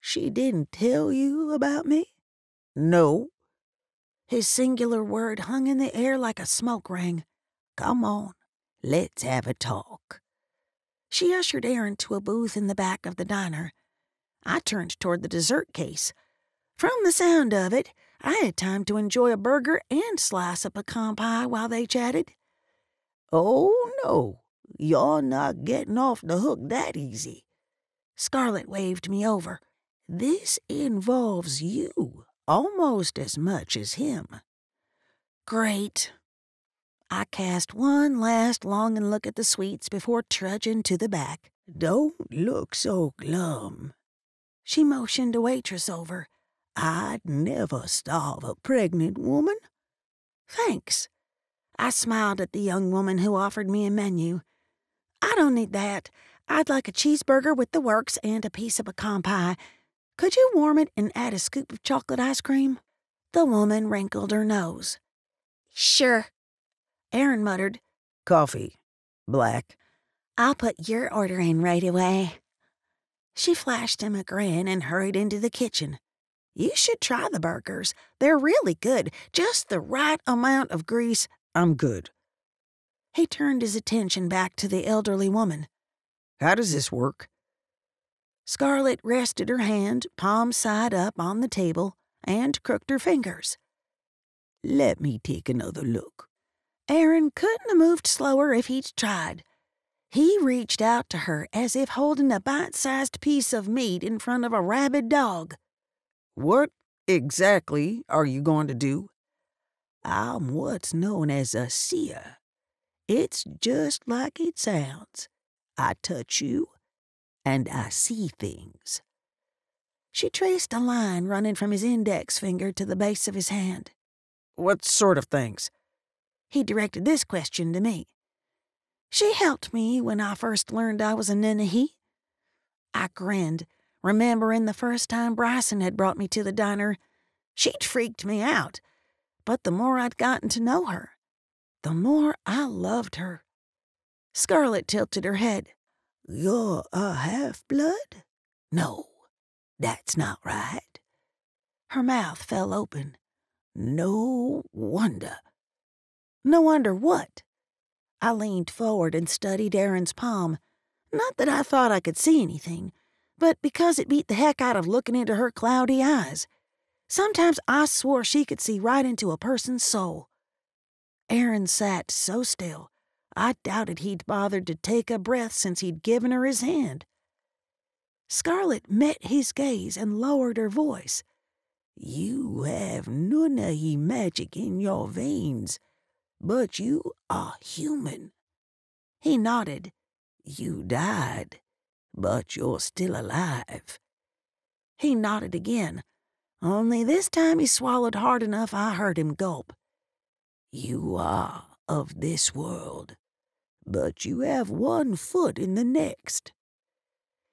She didn't tell you about me? No. His singular word hung in the air like a smoke ring. Come on, let's have a talk. She ushered Aaron to a booth in the back of the diner. I turned toward the dessert case. From the sound of it, I had time to enjoy a burger and slice of pecan pie while they chatted. Oh, no, you're not getting off the hook that easy. Scarlett waved me over. This involves you almost as much as him. Great. I cast one last longing look at the sweets before trudging to the back. Don't look so glum. She motioned a waitress over. I'd never starve a pregnant woman. Thanks. I smiled at the young woman who offered me a menu. I don't need that. I'd like a cheeseburger with the works and a piece of pecan pie. Could you warm it and add a scoop of chocolate ice cream? The woman wrinkled her nose. Sure. Aaron muttered, Coffee. Black. I'll put your order in right away. She flashed him a grin and hurried into the kitchen. You should try the burgers. They're really good. Just the right amount of grease. I'm good. He turned his attention back to the elderly woman. How does this work? Scarlet rested her hand, palm side up, on the table and crooked her fingers. Let me take another look. Aaron couldn't have moved slower if he'd tried. He reached out to her as if holding a bite sized piece of meat in front of a rabid dog. What exactly are you going to do? I'm what's known as a seer. It's just like it sounds. I touch you, and I see things. She traced a line running from his index finger to the base of his hand. What sort of things? He directed this question to me. She helped me when I first learned I was a Nunnehi. I grinned remembering the first time Bryson had brought me to the diner, She'd freaked me out, but the more I'd gotten to know her, the more I loved her. Scarlet tilted her head. You're a half blood? No, that's not right. Her mouth fell open. No wonder. No wonder what? I leaned forward and studied Aaron's palm. Not that I thought I could see anything, but because it beat the heck out of looking into her cloudy eyes. Sometimes I swore she could see right into a person's soul. Aaron sat so still, I doubted he'd bothered to take a breath since he'd given her his hand. Scarlet met his gaze and lowered her voice. You have none of ye magic in your veins, but you are human. He nodded. You died, but you're still alive. He nodded again, only this time he swallowed hard enough I heard him gulp. You are of this world, but you have one foot in the next.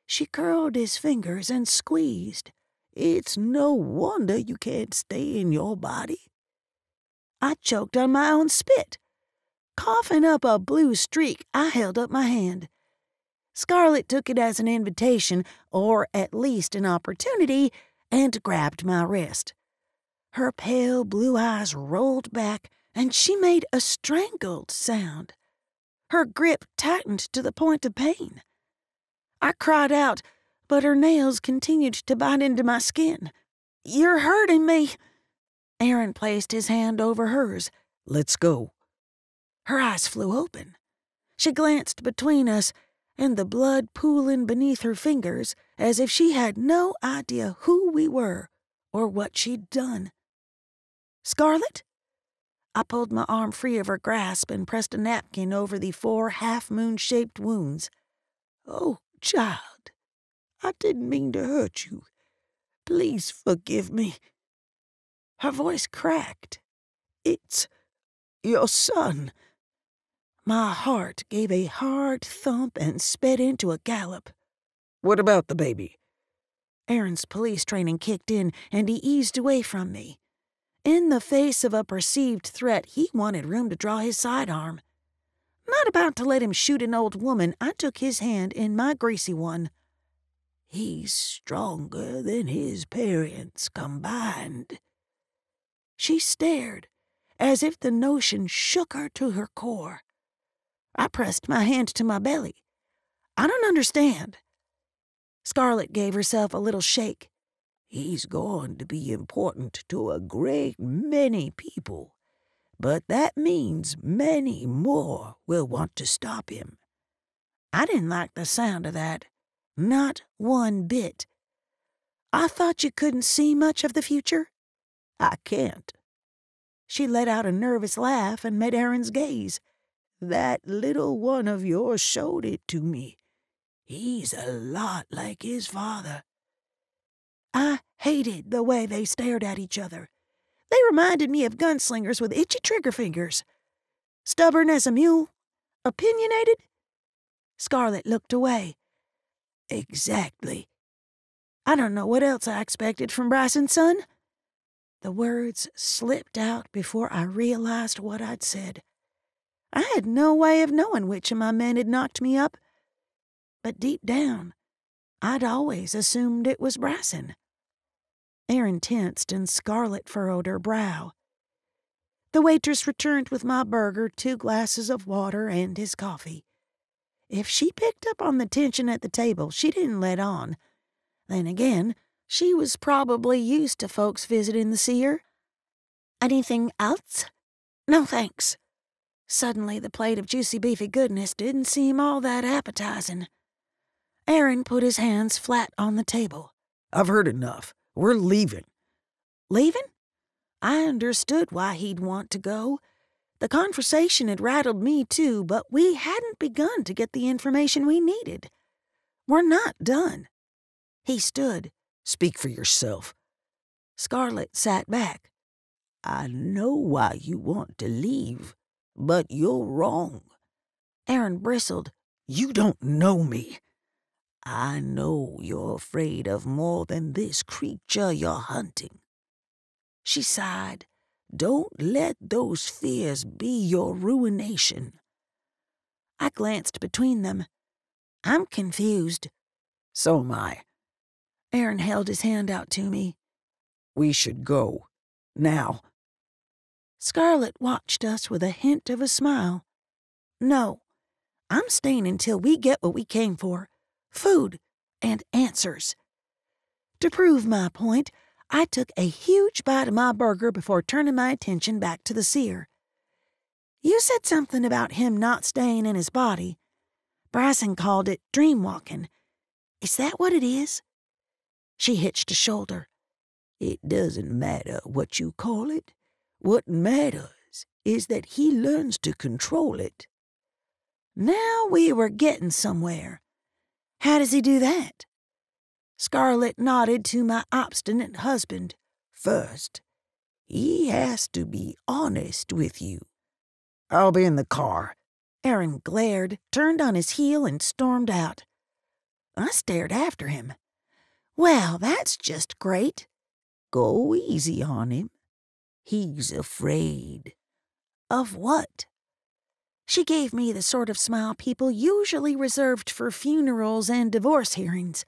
She curled his fingers and squeezed. It's no wonder you can't stay in your body. I choked on my own spit. Coughing up a blue streak, I held up my hand. Scarlet took it as an invitation, or at least an opportunity, and grabbed my wrist. Her pale blue eyes rolled back, and she made a strangled sound. Her grip tightened to the point of pain. I cried out, but her nails continued to bite into my skin. You're hurting me. Aaron placed his hand over hers. Let's go. Her eyes flew open. She glanced between us, and the blood pooling beneath her fingers as if she had no idea who we were or what she'd done. Scarlet? I pulled my arm free of her grasp and pressed a napkin over the four half moon shaped wounds. Oh, child, I didn't mean to hurt you. Please forgive me. Her voice cracked. It's your son. My heart gave a hard thump and sped into a gallop. What about the baby? Aaron's police training kicked in, and he eased away from me. In the face of a perceived threat, he wanted room to draw his sidearm. Not about to let him shoot an old woman, I took his hand in my greasy one. He's stronger than his parents combined. She stared, as if the notion shook her to her core. I pressed my hand to my belly. I don't understand. Scarlet gave herself a little shake. He's going to be important to a great many people, but that means many more will want to stop him. I didn't like the sound of that. Not one bit. I thought you couldn't see much of the future. I can't. She let out a nervous laugh and met Aaron's gaze. That little one of yours showed it to me. He's a lot like his father. I hated the way they stared at each other. They reminded me of gunslingers with itchy trigger fingers. Stubborn as a mule? Opinionated? Scarlet looked away. Exactly. I don't know what else I expected from Bryson's son. The words slipped out before I realized what I'd said. I had no way of knowing which of my men had knocked me up, but deep down, I'd always assumed it was Bryson. Aaron tensed and Scarlet furrowed her brow. The waitress returned with my burger, two glasses of water, and his coffee. If she picked up on the tension at the table, she didn't let on. Then again, she was probably used to folks visiting the seer. Anything else? No thanks. Suddenly, the plate of juicy beefy goodness didn't seem all that appetizing. Aaron put his hands flat on the table. I've heard enough. We're leaving. Leaving? I understood why he'd want to go. The conversation had rattled me too, but we hadn't begun to get the information we needed. We're not done. He stood, Speak for yourself. Scarlet sat back. I know why you want to leave, but you're wrong. Aaron bristled. You don't know me. I know you're afraid of more than this creature you're hunting. She sighed. Don't let those fears be your ruination. I glanced between them. I'm confused. So am I. Aaron held his hand out to me. We should go. Now. Scarlet watched us with a hint of a smile. No, I'm staying until we get what we came for food and answers. To prove my point, I took a huge bite of my burger before turning my attention back to the seer. You said something about him not staying in his body. Bryson called it dream walking. Is that what it is? She hitched a shoulder. It doesn't matter what you call it. What matters is that he learns to control it. Now we were getting somewhere. How does he do that? Scarlet nodded to my obstinate husband. First, he has to be honest with you. I'll be in the car. Aaron glared, turned on his heel, and stormed out. I stared after him. Well, that's just great. Go easy on him. He's afraid. Of what? She gave me the sort of smile people usually reserved for funerals and divorce hearings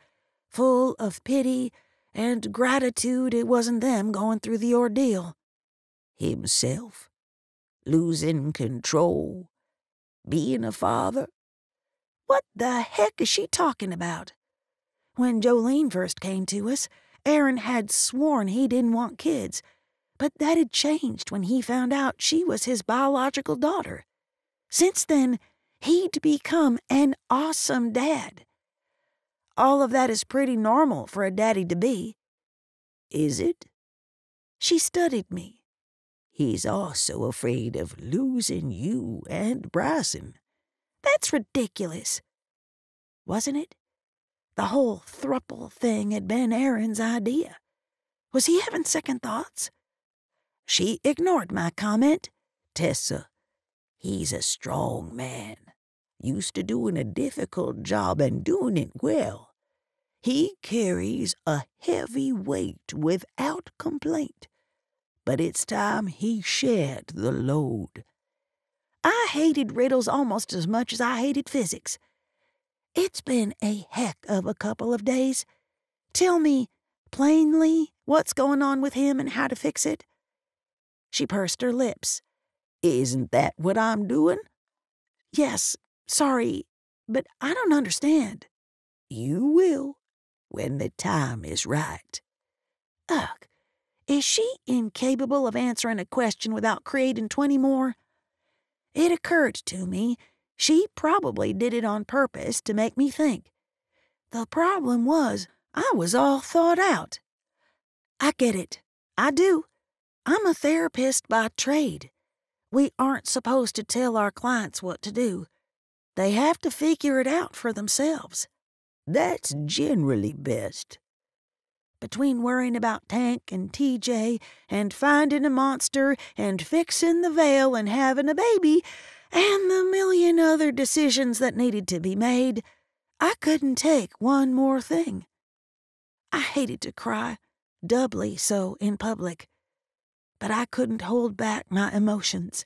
full of pity and gratitude it wasn't them going through the ordeal. Himself, losing control, being a father. What the heck is she talking about? When Jolene first came to us, Aaron had sworn he didn't want kids, but that had changed when he found out she was his biological daughter. Since then, he'd become an awesome dad. All of that is pretty normal for a daddy to be. Is it? She studied me. He's also afraid of losing you and Bryson. That's ridiculous. Wasn't it? The whole thruple thing had been Aaron's idea. Was he having second thoughts? She ignored my comment. Tessa, he's a strong man used to doing a difficult job and doing it well. He carries a heavy weight without complaint, but it's time he shared the load. I hated riddles almost as much as I hated physics. It's been a heck of a couple of days. Tell me, plainly, what's going on with him and how to fix it? She pursed her lips. Isn't that what I'm doing? Yes, Sorry, but I don't understand. You will, when the time is right. Ugh, is she incapable of answering a question without creating twenty more? It occurred to me she probably did it on purpose to make me think. The problem was, I was all thought out. I get it. I do. I'm a therapist by trade. We aren't supposed to tell our clients what to do. They have to figure it out for themselves. That's generally best. Between worrying about Tank and TJ and finding a monster and fixing the veil and having a baby and the million other decisions that needed to be made, I couldn't take one more thing. I hated to cry, doubly so in public, but I couldn't hold back my emotions.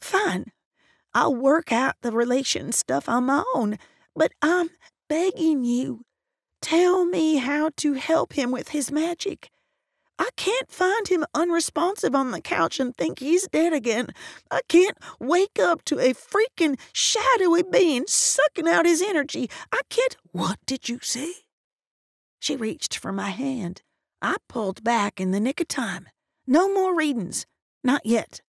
Fine, I'll work out the relation stuff on my own, but I'm begging you, tell me how to help him with his magic. I can't find him unresponsive on the couch and think he's dead again. I can't wake up to a freaking shadowy being sucking out his energy. I can't. What did you say? She reached for my hand. I pulled back in the nick of time. No more readings. Not yet.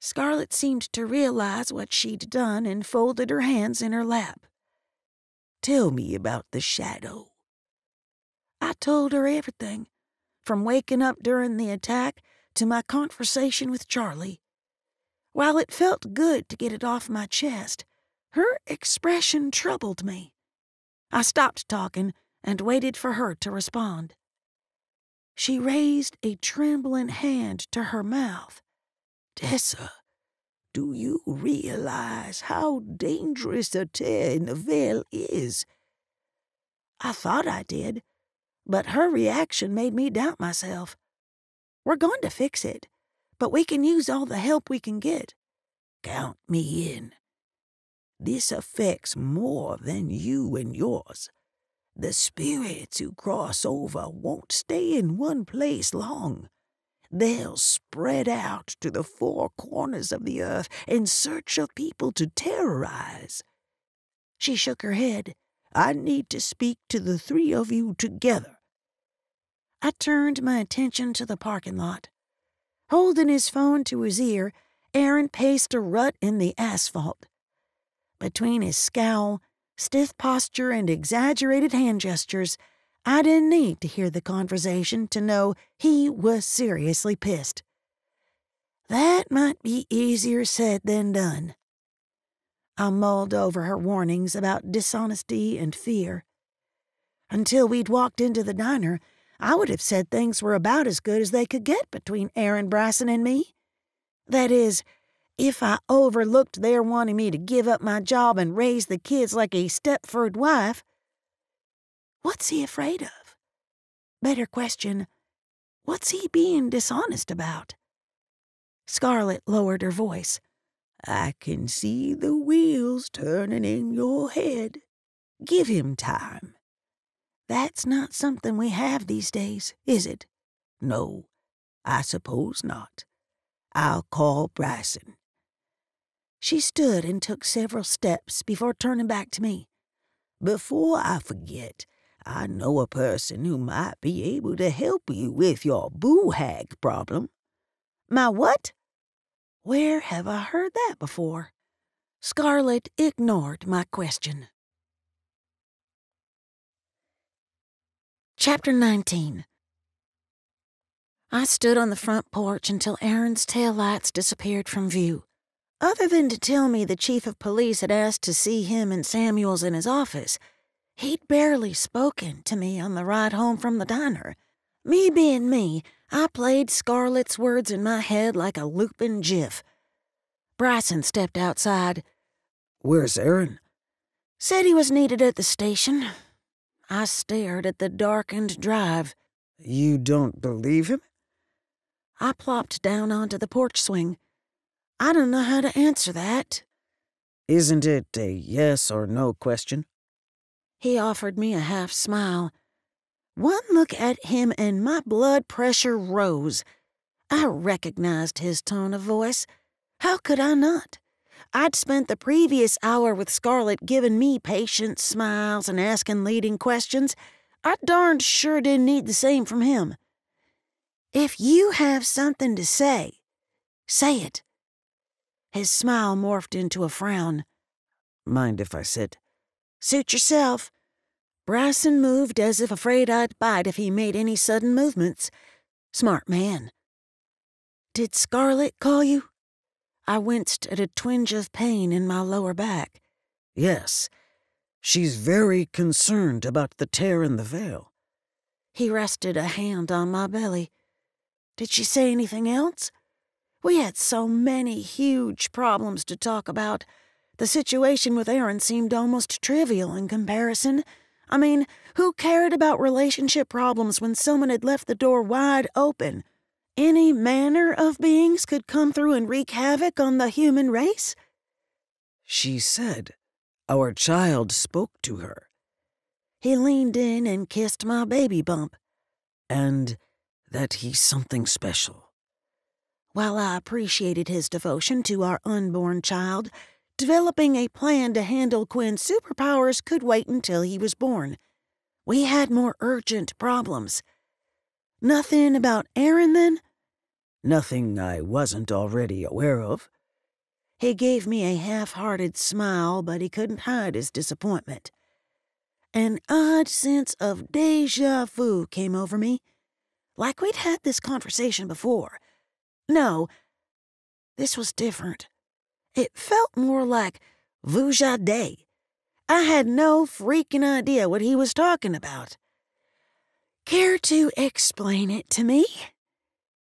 Scarlet seemed to realize what she'd done and folded her hands in her lap. Tell me about the shadow. I told her everything, from waking up during the attack to my conversation with Charlie. While it felt good to get it off my chest, her expression troubled me. I stopped talking and waited for her to respond. She raised a trembling hand to her mouth Tessa, do you realize how dangerous a tear in the veil is? I thought I did, but her reaction made me doubt myself. We're going to fix it, but we can use all the help we can get. Count me in. This affects more than you and yours. The spirits who cross over won't stay in one place long. They'll spread out to the four corners of the earth in search of people to terrorize. She shook her head. I need to speak to the three of you together. I turned my attention to the parking lot. Holding his phone to his ear, Aaron paced a rut in the asphalt. Between his scowl, stiff posture, and exaggerated hand gestures, I didn't need to hear the conversation to know he was seriously pissed. That might be easier said than done. I mulled over her warnings about dishonesty and fear. Until we'd walked into the diner, I would have said things were about as good as they could get between Aaron Bryson and me. That is, if I overlooked their wanting me to give up my job and raise the kids like a Stepford wife. What's he afraid of? Better question, what's he being dishonest about? Scarlet lowered her voice. I can see the wheels turning in your head. Give him time. That's not something we have these days, is it? No, I suppose not. I'll call Bryson. She stood and took several steps before turning back to me. Before I forget, I know a person who might be able to help you with your boo hag problem. My what? Where have I heard that before? Scarlet ignored my question. Chapter 19 I stood on the front porch until Aaron's tail lights disappeared from view. Other than to tell me the chief of police had asked to see him and Samuels in his office, he'd barely spoken to me on the ride home from the diner. Me being me, I played Scarlet's words in my head like a looping GIF. Bryson stepped outside. Where's Aaron? Said he was needed at the station. I stared at the darkened drive. You don't believe him? I plopped down onto the porch swing. I don't know how to answer that. Isn't it a yes or no question? He offered me a half smile. One look at him and my blood pressure rose. I recognized his tone of voice. How could I not? I'd spent the previous hour with Scarlet giving me patient smiles and asking leading questions. I darned sure didn't need the same from him. If you have something to say, say it. His smile morphed into a frown. Mind if I sit? Suit yourself. Bryson moved as if afraid I'd bite if he made any sudden movements. Smart man. Did Scarlet call you? I winced at a twinge of pain in my lower back. Yes. She's very concerned about the tear in the veil. He rested a hand on my belly. Did she say anything else? We had so many huge problems to talk about. The situation with Aaron seemed almost trivial in comparison. I mean, who cared about relationship problems when someone had left the door wide open? Any manner of beings could come through and wreak havoc on the human race? She said our child spoke to her. He leaned in and kissed my baby bump. And that he's something special. While I appreciated his devotion to our unborn child, developing a plan to handle Quinn's superpowers could wait until he was born. We had more urgent problems. Nothing about Aaron, then? Nothing I wasn't already aware of. He gave me a half hearted smile, but he couldn't hide his disappointment. An odd sense of deja vu came over me, like we'd had this conversation before no, this was different. It felt more like Vujade. I had no freaking idea what he was talking about. Care to explain it to me?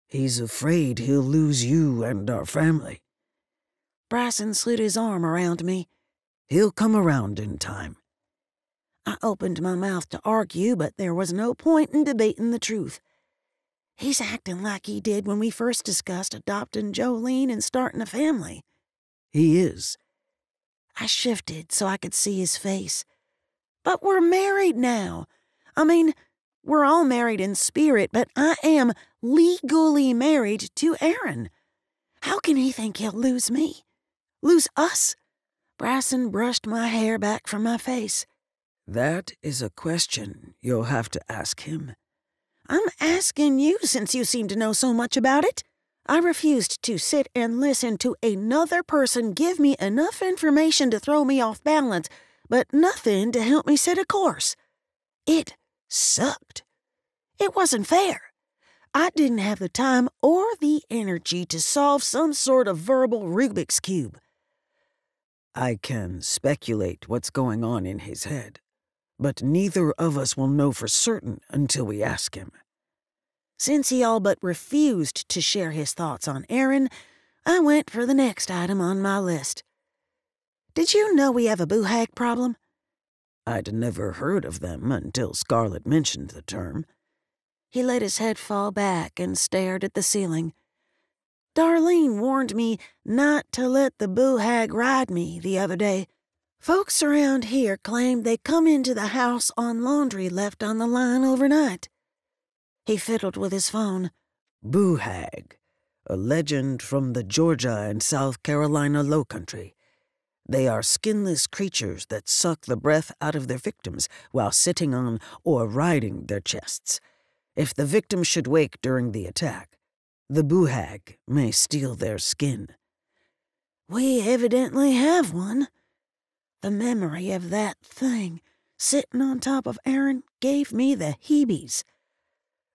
He's afraid he'll lose you and our family. Bryson slid his arm around me. He'll come around in time. I opened my mouth to argue, but there was no point in debating the truth. He's acting like he did when we first discussed adopting Jolene and starting a family. He is. I shifted so I could see his face. But we're married now. I mean, we're all married in spirit, but I am legally married to Aaron. How can he think he'll lose me? Lose us? Bryson brushed my hair back from my face. That is a question you'll have to ask him. I'm asking you since you seem to know so much about it. I refused to sit and listen to another person give me enough information to throw me off balance, but nothing to help me set a course. It sucked. It wasn't fair. I didn't have the time or the energy to solve some sort of verbal Rubik's Cube. I can speculate what's going on in his head, but neither of us will know for certain until we ask him. Since he all but refused to share his thoughts on Aaron, I went for the next item on my list. Did you know we have a boo hag problem? I'd never heard of them until Scarlett mentioned the term. He let his head fall back and stared at the ceiling. Darlene warned me not to let the boo hag ride me the other day. Folks around here claim they come into the house on laundry left on the line overnight. He fiddled with his phone. Boo hag, a legend from the Georgia and South Carolina low country. They are skinless creatures that suck the breath out of their victims while sitting on or riding their chests. If the victim should wake during the attack, the boo hag may steal their skin. We evidently have one. The memory of that thing sitting on top of Aaron gave me the heebies.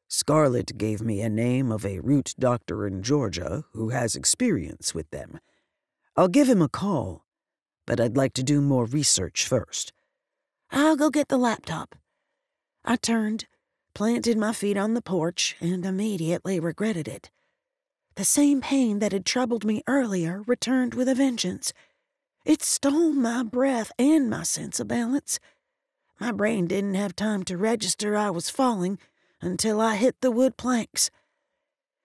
Scarlett gave me a name of a root doctor in Georgia who has experience with them. I'll give him a call, but I'd like to do more research first. I'll go get the laptop. I turned, planted my feet on the porch, and immediately regretted it. The same pain that had troubled me earlier returned with a vengeance. It stole my breath and my sense of balance. My brain didn't have time to register I was falling until I hit the wood planks.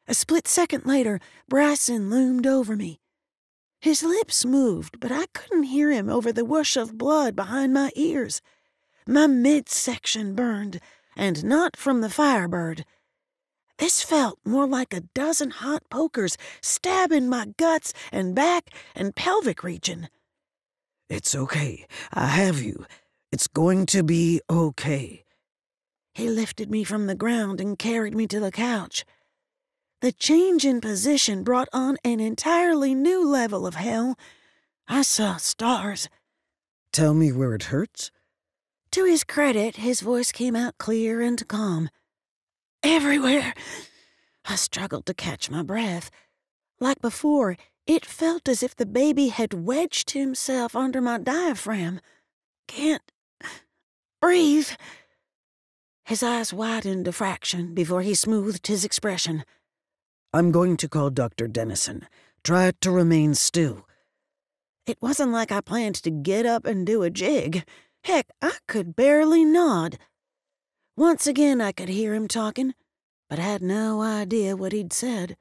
A split second later, Bryson loomed over me. His lips moved, but I couldn't hear him over the whoosh of blood behind my ears. My midsection burned, and not from the firebird. This felt more like a dozen hot pokers stabbing my guts and back and pelvic region. It's okay. I have you. It's going to be okay. He lifted me from the ground and carried me to the couch. The change in position brought on an entirely new level of hell. I saw stars. Tell me where it hurts? To his credit, his voice came out clear and calm. Everywhere. I struggled to catch my breath. Like before, it felt as if the baby had wedged himself under my diaphragm. Can't breathe. His eyes widened a fraction before he smoothed his expression. I'm going to call Dr. Dennison. Try to remain still. It wasn't like I planned to get up and do a jig. Heck, I could barely nod. Once again, I could hear him talking, but had no idea what he'd said.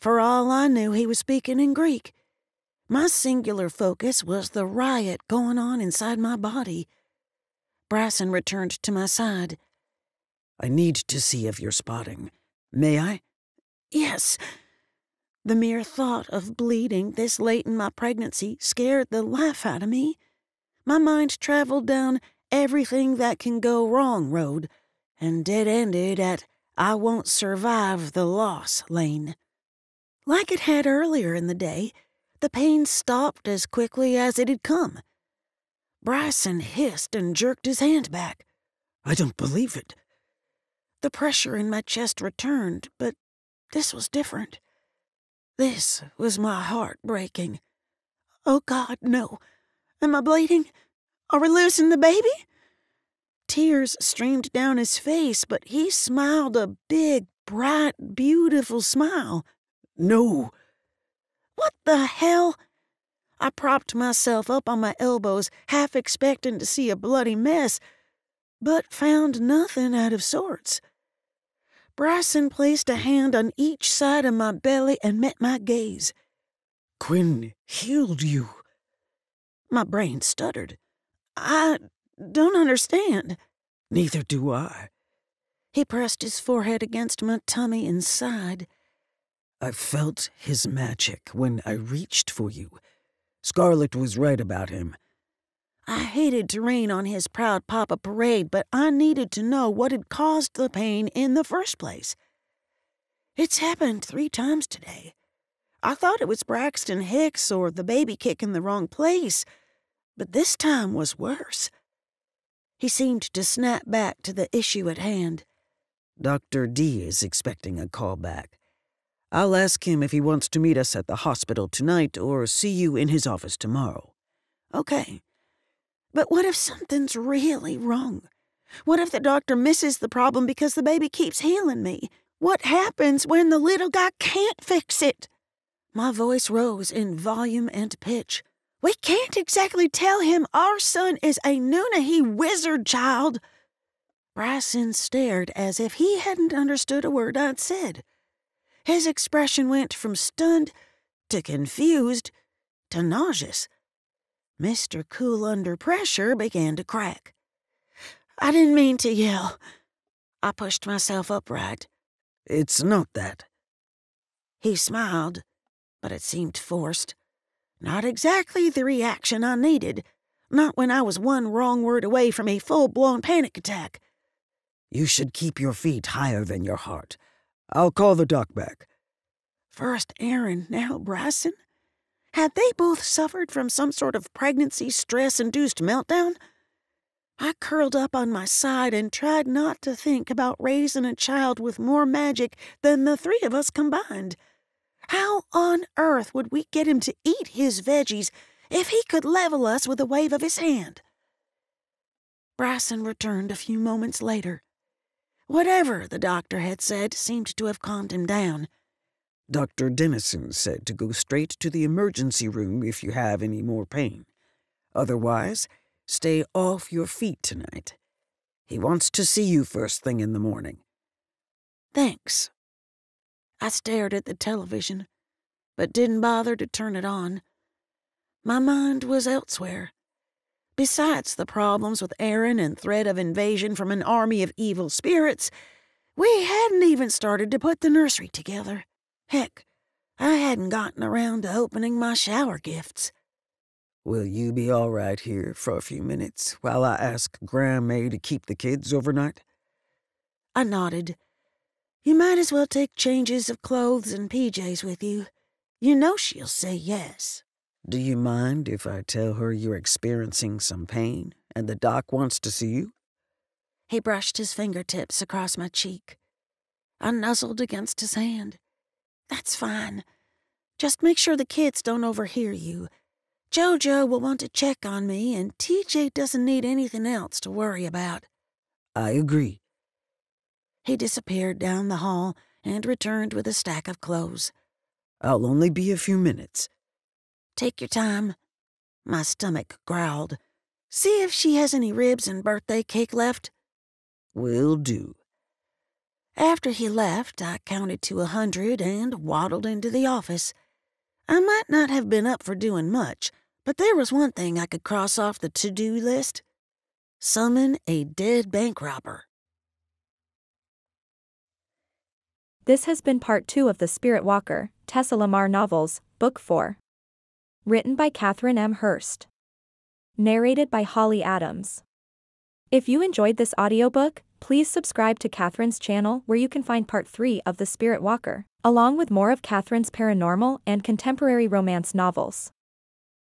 For all I knew, he was speaking in Greek. My singular focus was the riot going on inside my body. Bryson returned to my side. I need to see if you're spotting. May I? Yes. The mere thought of bleeding this late in my pregnancy scared the life out of me. My mind traveled down everything that can go wrong road and dead ended at I won't survive the loss lane. Like it had earlier in the day, the pain stopped as quickly as it had come. Bryson hissed and jerked his hand back. I don't believe it. The pressure in my chest returned, but this was different. This was my heart breaking. Oh God, no. Am I bleeding? Are we losing the baby? Tears streamed down his face, but he smiled a big, bright, beautiful smile. No. What the hell? I propped myself up on my elbows, half expecting to see a bloody mess, but found nothing out of sorts. Bryson placed a hand on each side of my belly and met my gaze. Quinn healed you. My brain stuttered. I don't understand. Neither do I. He pressed his forehead against my tummy and sighed. I felt his magic when I reached for you. Scarlett was right about him. I hated to rain on his proud papa parade, but I needed to know what had caused the pain in the first place. It's happened three times today. I thought it was Braxton Hicks or the baby kick in the wrong place, but this time was worse. He seemed to snap back to the issue at hand. Dr. D is expecting a call back. I'll ask him if he wants to meet us at the hospital tonight or see you in his office tomorrow. Okay. But what if something's really wrong? What if the doctor misses the problem because the baby keeps healing me? What happens when the little guy can't fix it? My voice rose in volume and pitch. We can't exactly tell him our son is a Nunnehi wizard child. Bryson stared as if he hadn't understood a word I'd said. His expression went from stunned to confused to nauseous. Mr. Cool under pressure began to crack. I didn't mean to yell. I pushed myself upright. It's not that. He smiled, but it seemed forced. Not exactly the reaction I needed. Not when I was one wrong word away from a full blown panic attack. You should keep your feet higher than your heart. I'll call the doc back. First Aaron, now Bryson? Had they both suffered from some sort of pregnancy stress induced meltdown? I curled up on my side and tried not to think about raising a child with more magic than the three of us combined. How on earth would we get him to eat his veggies if he could level us with a wave of his hand? Bryson returned a few moments later. Whatever the doctor had said seemed to have calmed him down. Dr. Dennison said to go straight to the emergency room if you have any more pain. Otherwise, stay off your feet tonight. He wants to see you first thing in the morning. Thanks, I stared at the television, but didn't bother to turn it on. My mind was elsewhere. Besides the problems with Aaron and threat of invasion from an army of evil spirits, we hadn't even started to put the nursery together. Heck, I hadn't gotten around to opening my shower gifts. Will you be all right here for a few minutes while I ask Grandma to keep the kids overnight? I nodded you might as well take changes of clothes and PJs with you. You know she'll say yes. Do you mind if I tell her you're experiencing some pain and the doc wants to see you? He brushed his fingertips across my cheek. I nuzzled against his hand. That's fine. Just make sure the kids don't overhear you. Jojo will want to check on me, and TJ doesn't need anything else to worry about. I agree. He disappeared down the hall and returned with a stack of clothes. I'll only be a few minutes. Take your time. My stomach growled. See if she has any ribs and birthday cake left. Will do. After he left, I counted to a hundred and waddled into the office. I might not have been up for doing much, but there was one thing I could cross off the to do list summon a dead bank robber. This has been part two of the Spirit Walker, Tessa Lamar novels, Book 4. Written by Kathryn M. Hearst. Narrated by Holly Adams. If you enjoyed this audiobook, please subscribe to Kathryn's channel where you can find part 3 of The Spirit Walker, along with more of Kathryn's paranormal and contemporary romance novels.